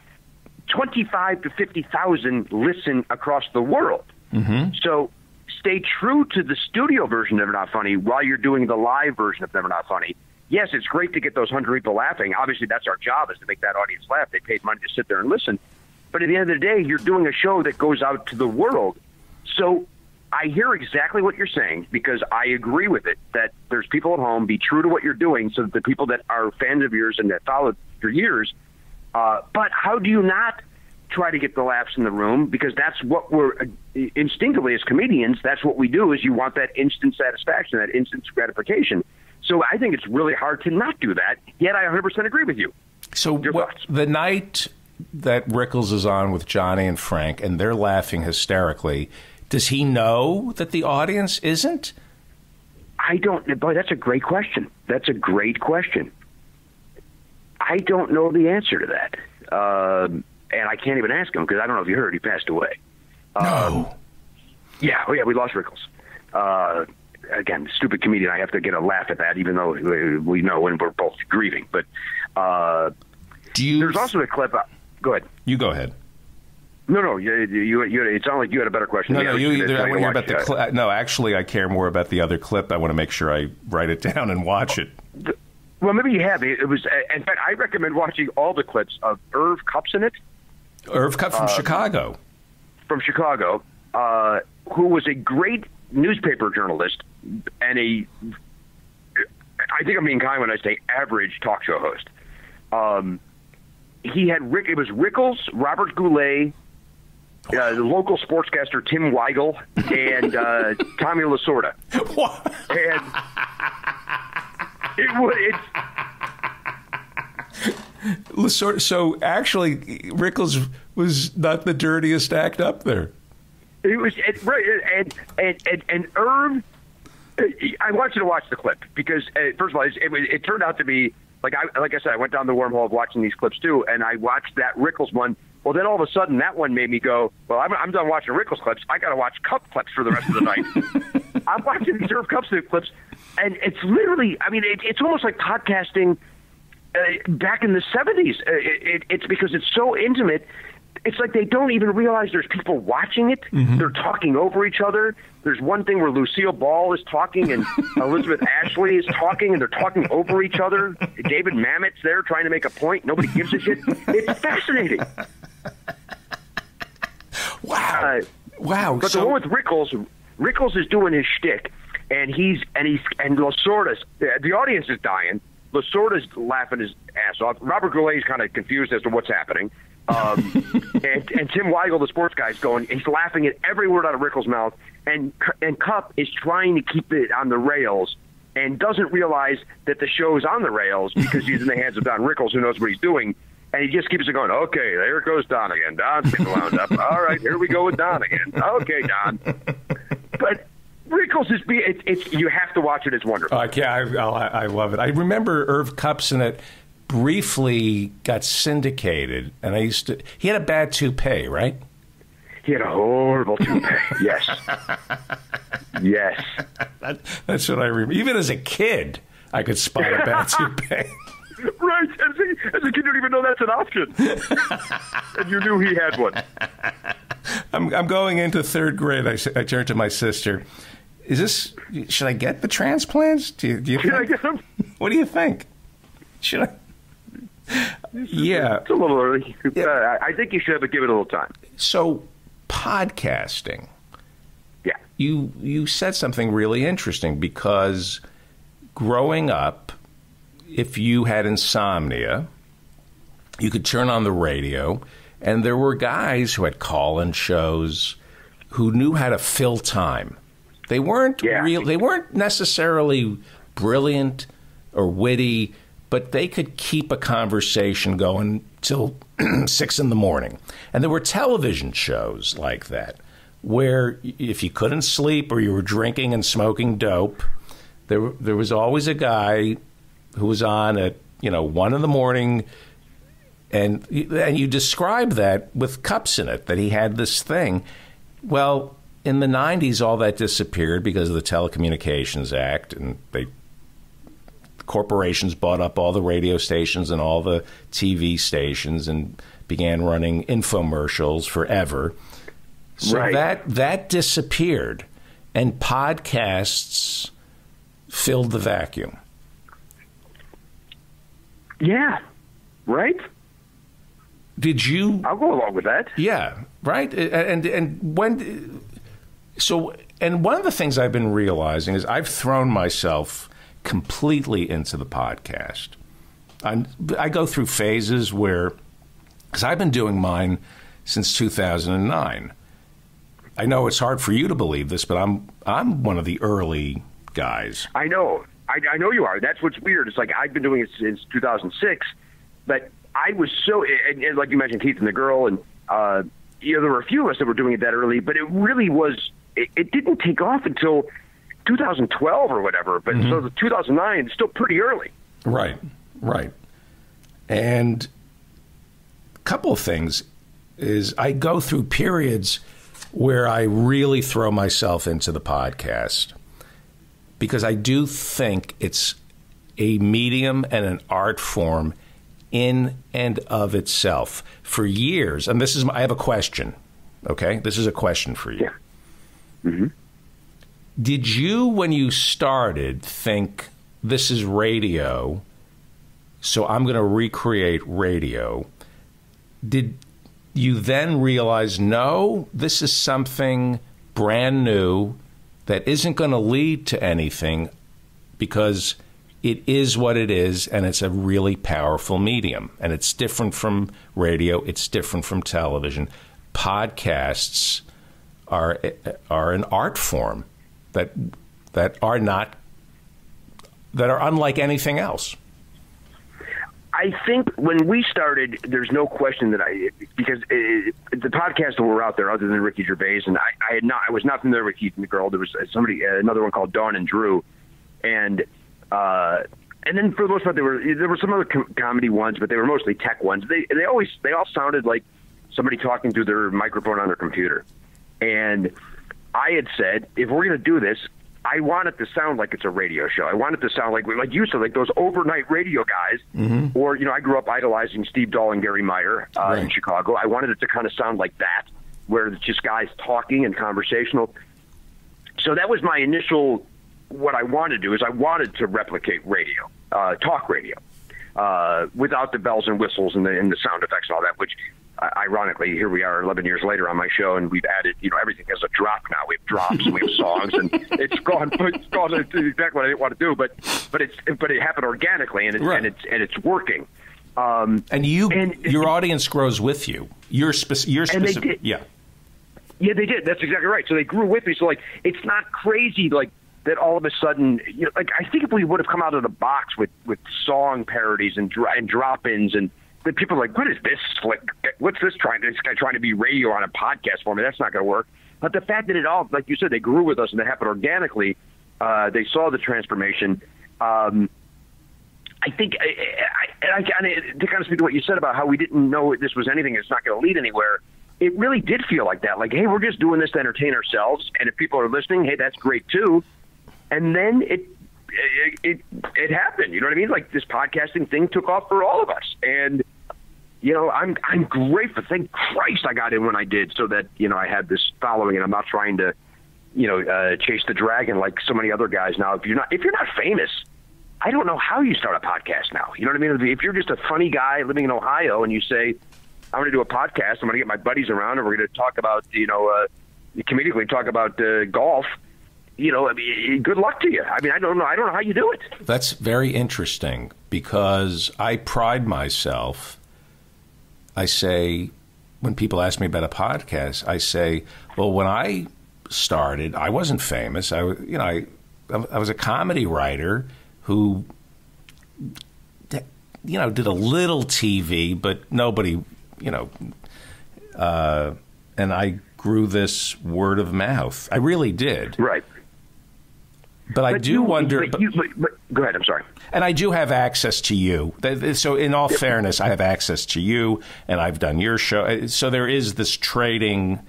Speaker 2: 25 to 50,000 listen across the world.
Speaker 1: Mm-hmm.
Speaker 2: So stay true to the studio version of Never Not Funny while you're doing the live version of Never Not Funny. Yes, it's great to get those 100 people laughing. Obviously, that's our job is to make that audience laugh. They paid money to sit there and listen. But at the end of the day, you're doing a show that goes out to the world. So I hear exactly what you're saying because I agree with it that there's people at home, be true to what you're doing so that the people that are fans of yours and that followed for years. Uh, but how do you not try to get the laughs in the room? Because that's what we're instinctively as comedians, that's what we do is you want that instant satisfaction, that instant gratification. So I think it's really hard to not do that. Yet I 100% agree with you.
Speaker 1: So what, the night that Rickles is on with Johnny and Frank and they're laughing hysterically – does he know that the audience isn't?
Speaker 2: I don't. Boy, that's a great question. That's a great question. I don't know the answer to that, uh, and I can't even ask him because I don't know if you heard he passed away.
Speaker 1: No. Um,
Speaker 2: yeah. Oh, yeah. We lost Rickles. Uh, again, stupid comedian. I have to get a laugh at that, even though we know and we're both grieving. But uh,
Speaker 1: do you?
Speaker 2: There's also a clip. Uh, go ahead.
Speaker 1: You go ahead.
Speaker 2: No, no, you, you, you, it sounded like you had a better question.
Speaker 1: No, no, you, either, I want to hear about the clip. No, actually, I care more about the other clip. I want to make sure I write it down and watch it.
Speaker 2: Well, maybe you have. It was, in fact, I recommend watching all the clips of Irv Kupcinet.
Speaker 1: Irv Kup from uh, Chicago.
Speaker 2: From Chicago, uh, who was a great newspaper journalist and I think I'm being kind when I say average talk show host. Um, he had Rick. It was Rickles, Robert Goulet, uh, the local sportscaster Tim Weigel and uh, Tommy Lasorda.
Speaker 1: What?
Speaker 2: And it was.
Speaker 1: Lasorda. So actually, Rickles was not the dirtiest act up there.
Speaker 2: It was right, and and and, and Irv. I want you to watch the clip because uh, first of all, it, it, it turned out to be like I like I said, I went down the wormhole of watching these clips too, and I watched that Rickles one well, then all of a sudden that one made me go, well, I'm, I'm done watching Rickles clips. I got to watch Kup clips for the rest of the night. I'm watching these Irv Kup clips, and it's literally, I mean, it, it's almost like podcasting uh, back in the 70s. Uh, it, it, it's because it's so intimate it's like they don't even realize there's people watching it. Mm-hmm. They're talking over each other. There's one thing where Lucille Ball is talking and Elizabeth Ashley is talking, and they're talking over each other. David Mamet's there trying to make a point. Nobody gives a shit. It's fascinating.
Speaker 1: Wow. Uh, wow.
Speaker 2: But so- the one with Rickles, Rickles is doing his shtick, and he's and he's and Lasorda's the audience is dying. Lasorda's laughing his ass off. Robert Goulet's kind of confused as to what's happening. Um, and, and Tim Weigel, the sports guy, is going. He's laughing at every word out of Rickles' mouth, and and Kup is trying to keep it on the rails, and doesn't realize that the show is on the rails because he's in the hands of Don Rickles, who knows what he's doing. And he just keeps it going. Okay, there goes Don again. Don's getting wound up. All right, here we go with Don again. Okay, Don. But Rickles is be it's, it's you have to watch it. It's wonderful.
Speaker 1: I can't. I, I, I love it. I remember Irv Kupcinet briefly got syndicated, and I used to. He had a bad toupee, right?
Speaker 2: He had a horrible toupee. yes, yes.
Speaker 1: That, that's what I remember. Even as a kid, I could spot a bad toupee.
Speaker 2: right. As a, as a kid, you don't even know that's an option, and you knew he had one.
Speaker 1: I'm, I'm going into third grade. I, I turned to my sister. Is this? Should I get the transplants? Do you, do you
Speaker 2: Should
Speaker 1: think?
Speaker 2: I get them?
Speaker 1: What do you think? Should I? Yeah,
Speaker 2: it's a little early. Yeah. Uh, I think you should have give it a little time.
Speaker 1: So, podcasting.
Speaker 2: Yeah,
Speaker 1: you you said something really interesting because growing up, if you had insomnia, you could turn on the radio, and there were guys who had call-in shows who knew how to fill time. They weren't
Speaker 2: Yeah.
Speaker 1: real. They weren't necessarily brilliant or witty, but they could keep a conversation going till six in the morning. And there were television shows like that where if you couldn't sleep or you were drinking and smoking dope, there there was always a guy who was on at you know one in the morning and and you describe that with Kup's in it that he had this thing well in the 90s all that disappeared because of the telecommunications act and they corporations bought up all the radio stations and all the TV stations and began running infomercials forever so
Speaker 2: Right.
Speaker 1: that that disappeared and podcasts filled the vacuum
Speaker 2: Yeah. Right?
Speaker 1: did you
Speaker 2: I'll go along with that.
Speaker 1: Yeah, right. And and when so and one of the things I've been realizing is I've thrown myself completely into the podcast. I'm, I go through phases where because I've been doing mine since 2009. I know it's hard for you to believe this, but I'm I'm one of the early guys.
Speaker 2: I know. I, I know you are. That's what's weird. It's like I've been doing it since 2006, but I was so, and, and like you mentioned, Keith and the girl, and uh, you know, there were a few of us that were doing it that early, but it really was. It, it didn't take off until 2012 or whatever. But mm-hmm. so the 2009 is still pretty early.
Speaker 1: Right, right. And a couple of things is I go through periods where I really throw myself into the podcast because I do think it's a medium and an art form in and of itself. For years, and this is I have a question. Okay, this is a question for you.
Speaker 2: Yeah. Mm-hmm.
Speaker 1: Did you, when you started, think this is radio, so I'm going to recreate radio? Did you then realize, no, this is something brand new that isn't going to lead to anything because it is what it is and it's a really powerful medium and it's different from radio, it's different from television. Podcasts are eh, are an art form that that are not that are unlike anything else.
Speaker 2: I think when we started, there's no question that I because it, the podcasts that were out there, other than Ricky Gervais, and I, I had not, I was not familiar with Keith Girl. There was somebody, uh, another one called Dawn and Drew, and uh, and then for the most part, there were there were some other com- comedy ones, but they were mostly tech ones. They they always they all sounded like somebody talking through their microphone on their computer, and I had said if we're going to do this, I want it to sound like it's a radio show. I want it to sound like like you said, like those overnight radio guys. Or you know, I grew up idolizing Steve Dahl and Garry Meier uh, in Chicago. I wanted it to kind of sound like that, where it's just guys talking and conversational. So that was my initial. What I wanted to do is I wanted to replicate radio, uh, talk radio, uh, without the bells and whistles and the, and the sound effects and all that. Which, ironically, here we are 11 years later on my show, and we've added, you know, everything has a drop now. We have drops and we have songs, and it's gone. It's gone exactly what I didn't want to do, but but it's but it happened organically, and it's
Speaker 1: Right.
Speaker 2: and it's and it's working. Um,
Speaker 1: And you,
Speaker 2: And-
Speaker 1: your audience grows with you. You're spec- you're
Speaker 2: And they
Speaker 1: specific.
Speaker 2: did.
Speaker 1: Yeah,
Speaker 2: Yeah, they did. That's exactly right. So they grew with me. So like, it's not crazy like that. All of a sudden, you know, like I think if we would have come out of the box with with song parodies and dro- and drop-ins and the people are like, what is this? What's this trying? This guy trying to be radio on a podcast for me? That's not going to work. But the fact that it all, like you said, they grew with us and it happened organically. Uh, they saw the transformation. Um, I think, I, I, and I, and to kind of speak to what you said about how we didn't know this was anything, it's not going to lead anywhere. It really did feel like that. Like, hey, we're just doing this to entertain ourselves, and if people are listening, hey, that's great too. And then it, it, it, it happened. You know what I mean? Like this podcasting thing took off for all of us, and you know, I'm I'm grateful. Thank Christ I got in when I did, so that you know I had this following, and I'm not trying to, you know, uh, chase the dragon like so many other guys now. If you're not if you're not famous, I don't know how you start a podcast now. You know what I mean? If you're just a funny guy living in Ohio and you say, I'm going to do a podcast, I'm going to get my buddies around and we're going to talk about, you know, uh, comedically talk about uh, golf. You know, I mean, good luck to you. I mean, I don't know. I don't know how you do it.
Speaker 1: that's very interesting because I pride myself I say, when people ask me about a podcast, I say, well, when I started, I wasn't famous. I, you know, I, I was a comedy writer who, you know, did a little TV, but nobody, you know, uh, and I grew this word of mouth. I really did.
Speaker 2: Right.
Speaker 1: But, I do
Speaker 2: you,
Speaker 1: wonder.
Speaker 2: But you, but, but, go ahead. I'm sorry.
Speaker 1: And I do have access to you. So, in all fairness, I have access to you, and I've done your show. So there is this trading.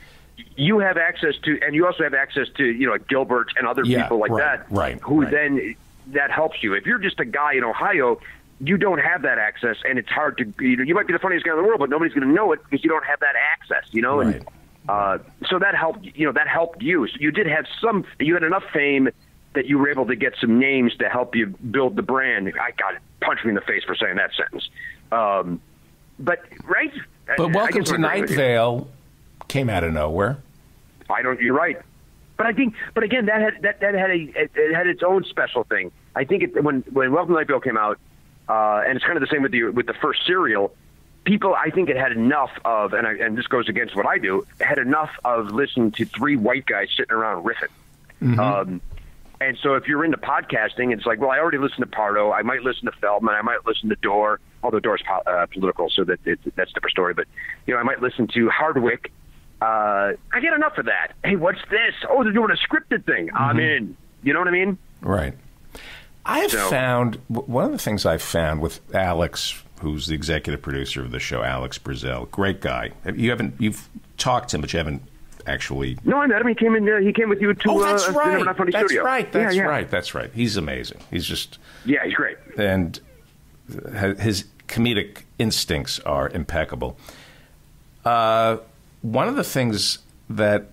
Speaker 2: You have access to, and you also have access to, you know, Gilbert and other
Speaker 1: Yeah,
Speaker 2: people like
Speaker 1: right,
Speaker 2: that,
Speaker 1: right,
Speaker 2: Who
Speaker 1: right.
Speaker 2: then that helps you. If you're just a guy in Ohio, you don't have that access, and it's hard to. You know, you might be the funniest guy in the world, but nobody's going to know it because you don't have that access. You know,
Speaker 1: Right.
Speaker 2: and uh, so that helped. You know, that helped you. So you did have some. You had enough fame that you were able to get some names to help you build the brand. I got it. Punch me in the face for saying that sentence. Um, but right. I
Speaker 1: But Welcome to Night. Vale came out of nowhere.
Speaker 2: I don't. You're right. But I think, but again, that had that, that had a it, it had its own special thing. I think it, when when Welcome to Night Vale came out, uh, and it's kind of the same with the with the first serial. People, I think it had enough of, and I, and this goes against what I do, had enough of listening to three white guys sitting around riffing. Um, and so if you're into podcasting, it's like, well, I already listened to Pardo. I might listen to Feldman. I might listen to Dore, although Dore's po- uh, political, so that it, that's a different story. But you know, I might listen to Hardwick. Uh, I get enough of that. Hey, what's this? Oh, they're doing a scripted thing. I'm in. You know what I mean?
Speaker 1: Right. I have
Speaker 2: So-
Speaker 1: found one of the things I've found with Alex, who's the executive producer of the show, Alex Brazil, great guy. You haven't you've talked to him, but you haven't actually.
Speaker 2: No, I met him. He came in. Uh, he came with you to
Speaker 1: Oh, that's
Speaker 2: uh,
Speaker 1: right.
Speaker 2: Never Not Funny
Speaker 1: That's
Speaker 2: Studio.
Speaker 1: right. That's
Speaker 2: yeah, yeah.
Speaker 1: right. That's right. He's amazing. He's just
Speaker 2: Yeah, he's great.
Speaker 1: and uh, his comedic instincts are impeccable. Uh, one of the things that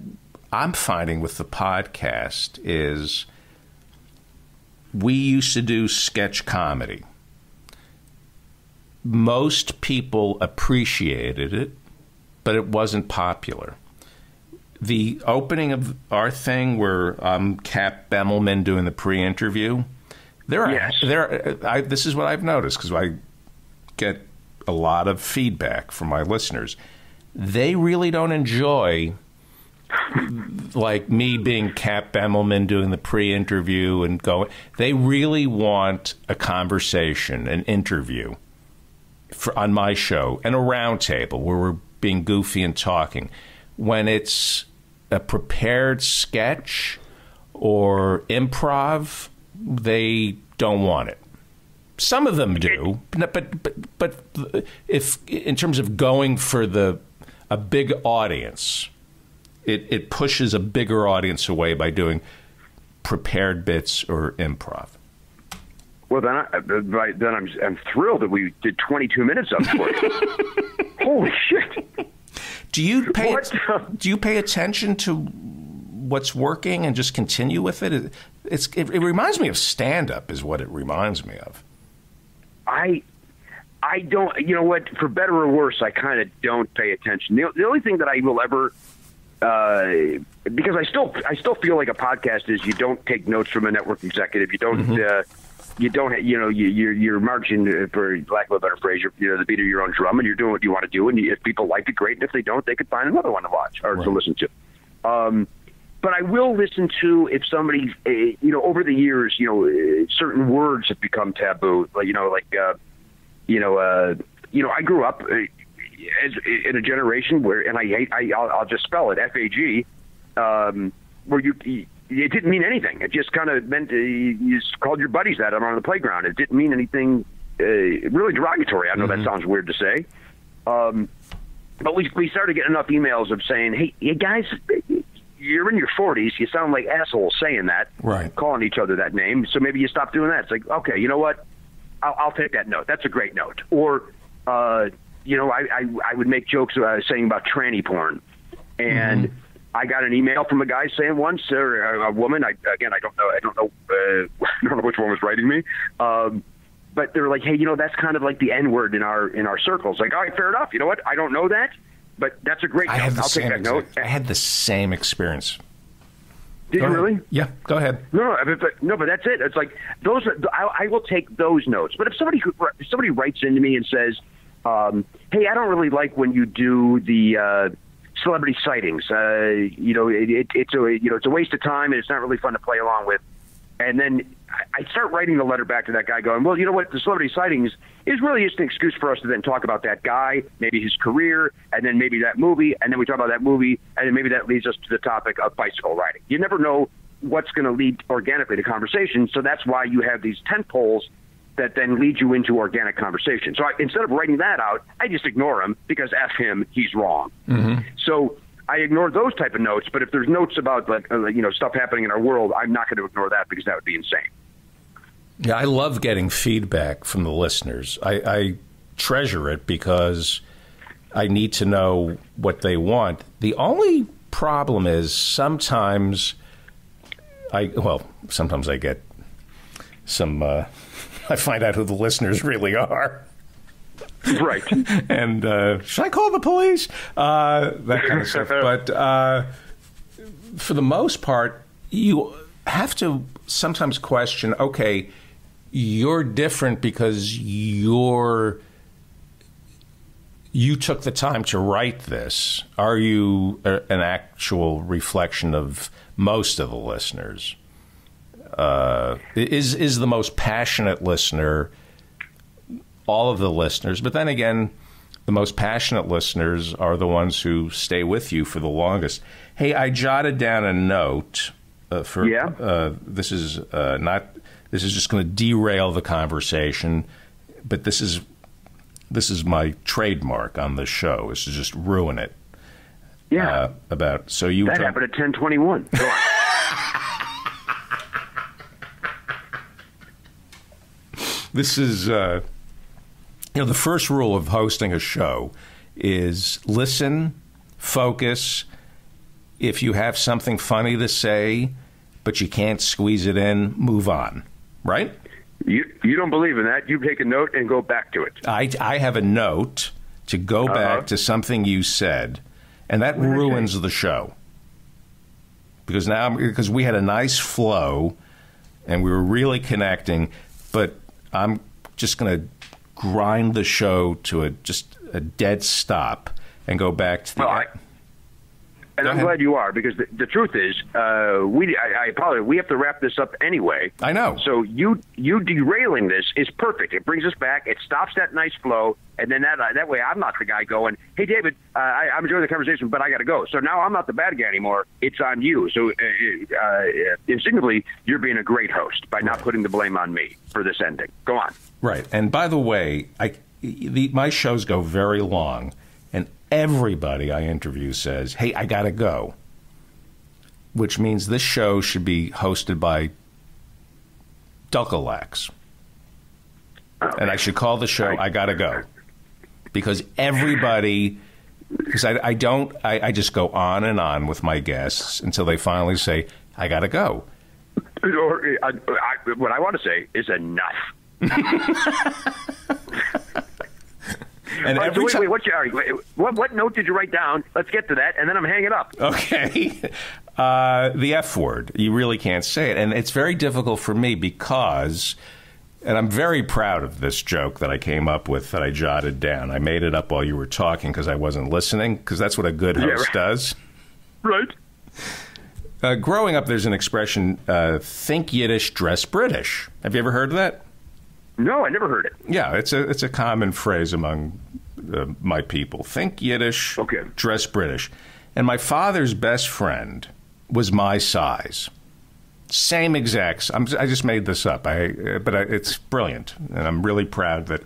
Speaker 1: I'm finding with the podcast is we used to do sketch comedy. Most people appreciated it, but it wasn't popular. The opening of our thing, where um, Cap Bemelman doing the pre-interview, there are
Speaker 2: Yes.
Speaker 1: there. I, this is what I've noticed because I get a lot of feedback from my listeners. They really don't enjoy like me being Cap Bemelman doing the pre-interview and going. They really want a conversation, an interview for, on my show, and a roundtable where we're being goofy and talking. When it's a prepared sketch or improv, they don't want it. Some of them do, but but but if in terms of going for the a big audience, it it pushes a bigger audience away by doing prepared bits or improv.
Speaker 2: Well, then, I, right, then I'm I'm thrilled that we did 22 minutes of it. Holy shit!
Speaker 1: Do you pay
Speaker 2: What?
Speaker 1: do you pay attention to what's working and just continue with it? It- It's it, it reminds me of stand up is what it reminds me of.
Speaker 2: I I don't. You know what? For better or worse, I kind of don't pay attention. The, the only thing that I will ever, uh, because I still I still feel like a podcast is you don't take notes from a network executive. You don't. Uh, you don't, you know, you, you're you're marching for lack of a better phrase. You're, you know, the beat of your own drum, and you're doing what you want to do. And if people like it, great. And if they don't, they could find another one to watch or to listen to. Um, but I will listen to if somebody, uh, you know, over the years, you know, uh, certain words have become taboo. Like, you know, like, uh, you know, uh, you know, I grew up uh, as, in a generation where, and I hate, I, I'll, I'll just spell it, F A G, um, where you, it didn't mean anything. It just kind of meant uh, you just called your buddies that on the playground. It didn't mean anything uh, really derogatory. I know that sounds weird to say. Um, but we we started getting enough emails of saying, "Hey, you guys, you're in your 40s. You sound like assholes saying that,
Speaker 1: Right.
Speaker 2: Calling each other that name. So maybe you stop doing that." It's like, okay, you know what? I'll, I'll take that note. That's a great note. Or, uh, you know, I, I I would make jokes uh, saying about tranny porn, and I got an email from a guy saying once, or a, a woman. I again, I don't know. I don't know. Uh, I don't know which one was writing me. Um, but they're like, hey, you know, that's kind of like the N word in our in our circles. Like, all right, fair enough. You know what? I don't know that, but that's a great
Speaker 1: I
Speaker 2: note.
Speaker 1: had the
Speaker 2: I'll
Speaker 1: same
Speaker 2: take that note.
Speaker 1: I had the same experience.
Speaker 2: Did
Speaker 1: Go
Speaker 2: you
Speaker 1: ahead.
Speaker 2: really?
Speaker 1: Yeah, go ahead.
Speaker 2: No, no, but, but no, but that's it. It's like those. Are, I, I will take those notes. But if somebody who- if somebody writes into me and says, um, hey, I don't really like when you do the uh, celebrity sightings. Uh, you know, it, it, it's a you know it's a waste of time and it's not really fun to play along with. And then I start writing the letter back to that guy, going, well, you know what, the celebrity sightings is really just an excuse for us to then talk about that guy, maybe his career, and then maybe that movie, and then we talk about that movie, and then maybe that leads us to the topic of bicycle riding. You never know what's going to lead organically to conversation, so that's why you have these tent poles that then lead you into organic conversation. So I, instead of writing that out, I just ignore him because F him, he's wrong. Mm-hmm. So I ignore those type of notes. But if there's notes about like uh, you know stuff happening in our world, I'm not going to ignore that because that would be insane.
Speaker 1: Yeah, I love getting feedback from the listeners. I, I treasure it because I need to know what they want. The only problem is sometimes I well sometimes I get some. Uh, I find out who the listeners really are.
Speaker 2: Right.
Speaker 1: and uh, should I call the police? Uh, that kind of stuff. But uh, for the most part, you have to sometimes question okay, you're different because you're. You took the time to write this. Are you an actual reflection of most of the listeners? Uh, is is the most passionate listener. All of the listeners, but then again, the most passionate listeners are the ones who stay with you for the longest. Hey, I jotted down a note uh, for.
Speaker 2: Yeah.
Speaker 1: Uh, this is uh, not. This is just going to derail the conversation, but this is this is my trademark on the show. Is to just ruin it.
Speaker 2: Yeah.
Speaker 1: Uh, about so you
Speaker 2: that happened at ten twenty one.
Speaker 1: this is uh, you know the first rule of hosting a show is listen focus. If you have something funny to say but you can't squeeze it in move on right?
Speaker 2: You you don't believe in that? You take a note and go back to it.
Speaker 1: I, I have a note to go uh-huh. back to something you said and that ruins the show. Because now because we had a nice flow and we were really connecting but I'm just going to grind the show to a just a dead stop and go back to the.
Speaker 2: Well, I, and I'm glad you are because the, the truth is, uh, we I, I apologize. We have to wrap this up anyway.
Speaker 1: I know.
Speaker 2: So you you derailing this is perfect. It brings us back. It stops that nice flow, and then that uh, that way I'm not the guy going, "Hey David, uh, I, I'm enjoying the conversation, but I got to go." So now I'm not the bad guy anymore. It's on you. So uh, uh, instinctively, you're being a great host by not putting the blame on me for this ending. Go on.
Speaker 1: Right. And by the way, I the, my shows go very long everybody I interview says, hey, I got to go. Which means this show should be hosted by Dulcolax. And I should call the show I Gotta Go. Because everybody, because I, I don't, I, I just go on and on with my guests until they finally say, I gotta go.
Speaker 2: Or, uh, I, what I want to say is enough. And right, every so wait, wait, what's your, wait, what, what note did you write down? Let's get to that, and then I'm hanging up.
Speaker 1: Okay. Uh, the F word. You really can't say it. And it's very difficult for me because, and I'm very proud of this joke that I came up with that I jotted down. I made it up while you were talking because I wasn't listening, because that's what a good host yeah, right. does.
Speaker 2: Right.
Speaker 1: Uh, growing up, there's an expression, uh, think Yiddish, dress British. Have you ever heard of that?
Speaker 2: No, I never heard it.
Speaker 1: Yeah, it's a it's a common phrase among uh, my people. Think Yiddish,
Speaker 2: okay.
Speaker 1: dress British. And my father's best friend was my size. Same exact. I'm, i just made this up, I, uh, but I, it's brilliant, and I'm really proud that.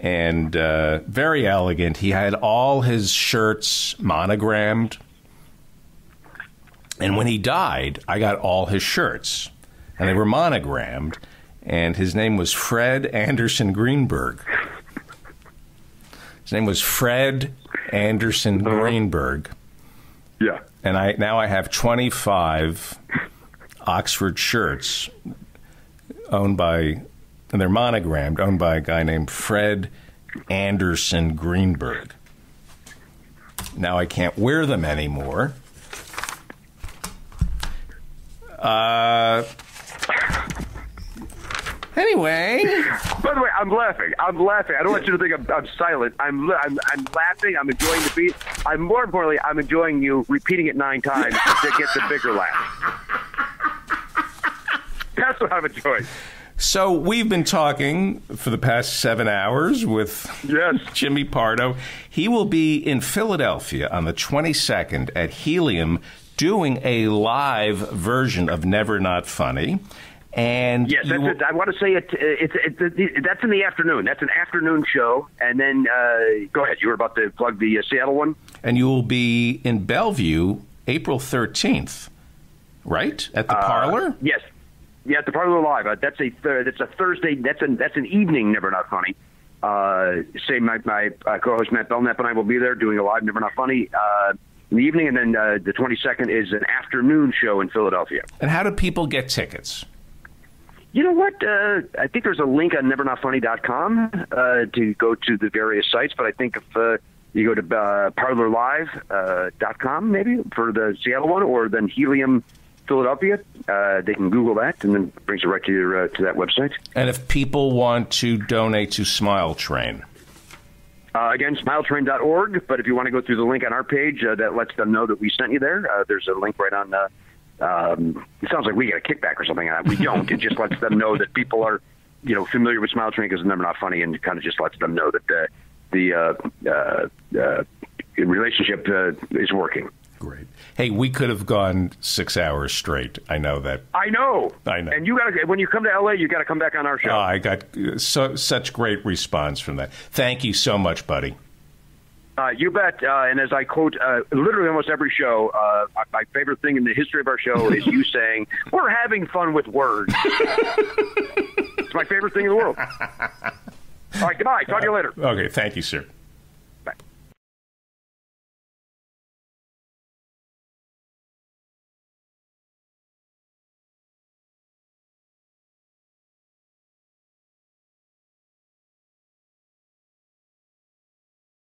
Speaker 1: And uh, very elegant. He had all his shirts monogrammed. And when he died, I got all his shirts, and they were monogrammed and his name was Fred Anderson Greenberg. His name was Fred Anderson uh-huh. Greenberg.
Speaker 2: Yeah.
Speaker 1: And I now I have 25 Oxford shirts owned by and they're monogrammed owned by a guy named Fred Anderson Greenberg. Now I can't wear them anymore. Uh, Anyway,
Speaker 2: By the way, I'm laughing. I'm laughing. I don't want you to think I'm, I'm silent. I'm, I'm I'm laughing. I'm enjoying the beat. I'm more importantly, I'm enjoying you repeating it nine times to get the bigger laugh. That's what I'm enjoying.
Speaker 1: so we've been talking for the past seven hours with
Speaker 2: Yes.
Speaker 1: Jimmy Pardo. He will be in Philadelphia on the 22nd at Helium doing a live version of Never Not Funny. And
Speaker 2: Yes,
Speaker 1: you
Speaker 2: it. I want to say it. It's it's it, that's in the afternoon. That's an afternoon show. And then uh, go ahead. You were about to plug the uh, Seattle one.
Speaker 1: and you will be in Bellevue April 13th, right? At the parlor?
Speaker 2: Yes. Yeah, at the Parlor Live. Uh, that's a th- that's a Thursday. That's an that's an evening. Never not funny. Uh, say my my uh, co-host Matt Belknap and I will be there doing a live. Never not funny. Uh, in the evening, and then uh, the 22nd is an afternoon show in Philadelphia.
Speaker 1: And how do people get tickets?
Speaker 2: You know what? Uh, I think there's a link on nevernotfunny.com uh, to go to the various sites, but I think if uh, you go to uh, parlorlive.com maybe for the Seattle one, or then Helium Philadelphia, uh, they can Google that, and then it brings it right to your uh, to that website.
Speaker 1: And if people want to donate to Smile Train,
Speaker 2: Uh, again, smiletrain.org. But if you want to go through the link on our page, uh, that lets them know that we sent you there. Uh, there's a link right on. Um, it sounds like we get a kickback or something. Uh, we don't. it just lets them know that people are, you know, familiar with Smile Train because they're not funny, and kind of just lets them know that uh, the uh, uh, uh, relationship uh, is working.
Speaker 1: great. Hey, we could have gone six hours straight. I know that.
Speaker 2: I know.
Speaker 1: I know.
Speaker 2: And you got to when you come to LA, you got to come back on our show.
Speaker 1: Oh, I got so, such great response from that. Thank you so much, buddy.
Speaker 2: Uh, you bet. Uh, and as I quote uh, literally almost every show, uh, my favorite thing in the history of our show is you saying, We're having fun with words. it's my favorite thing in the world. All right, goodbye. Talk to you later.
Speaker 1: Okay, thank you, sir.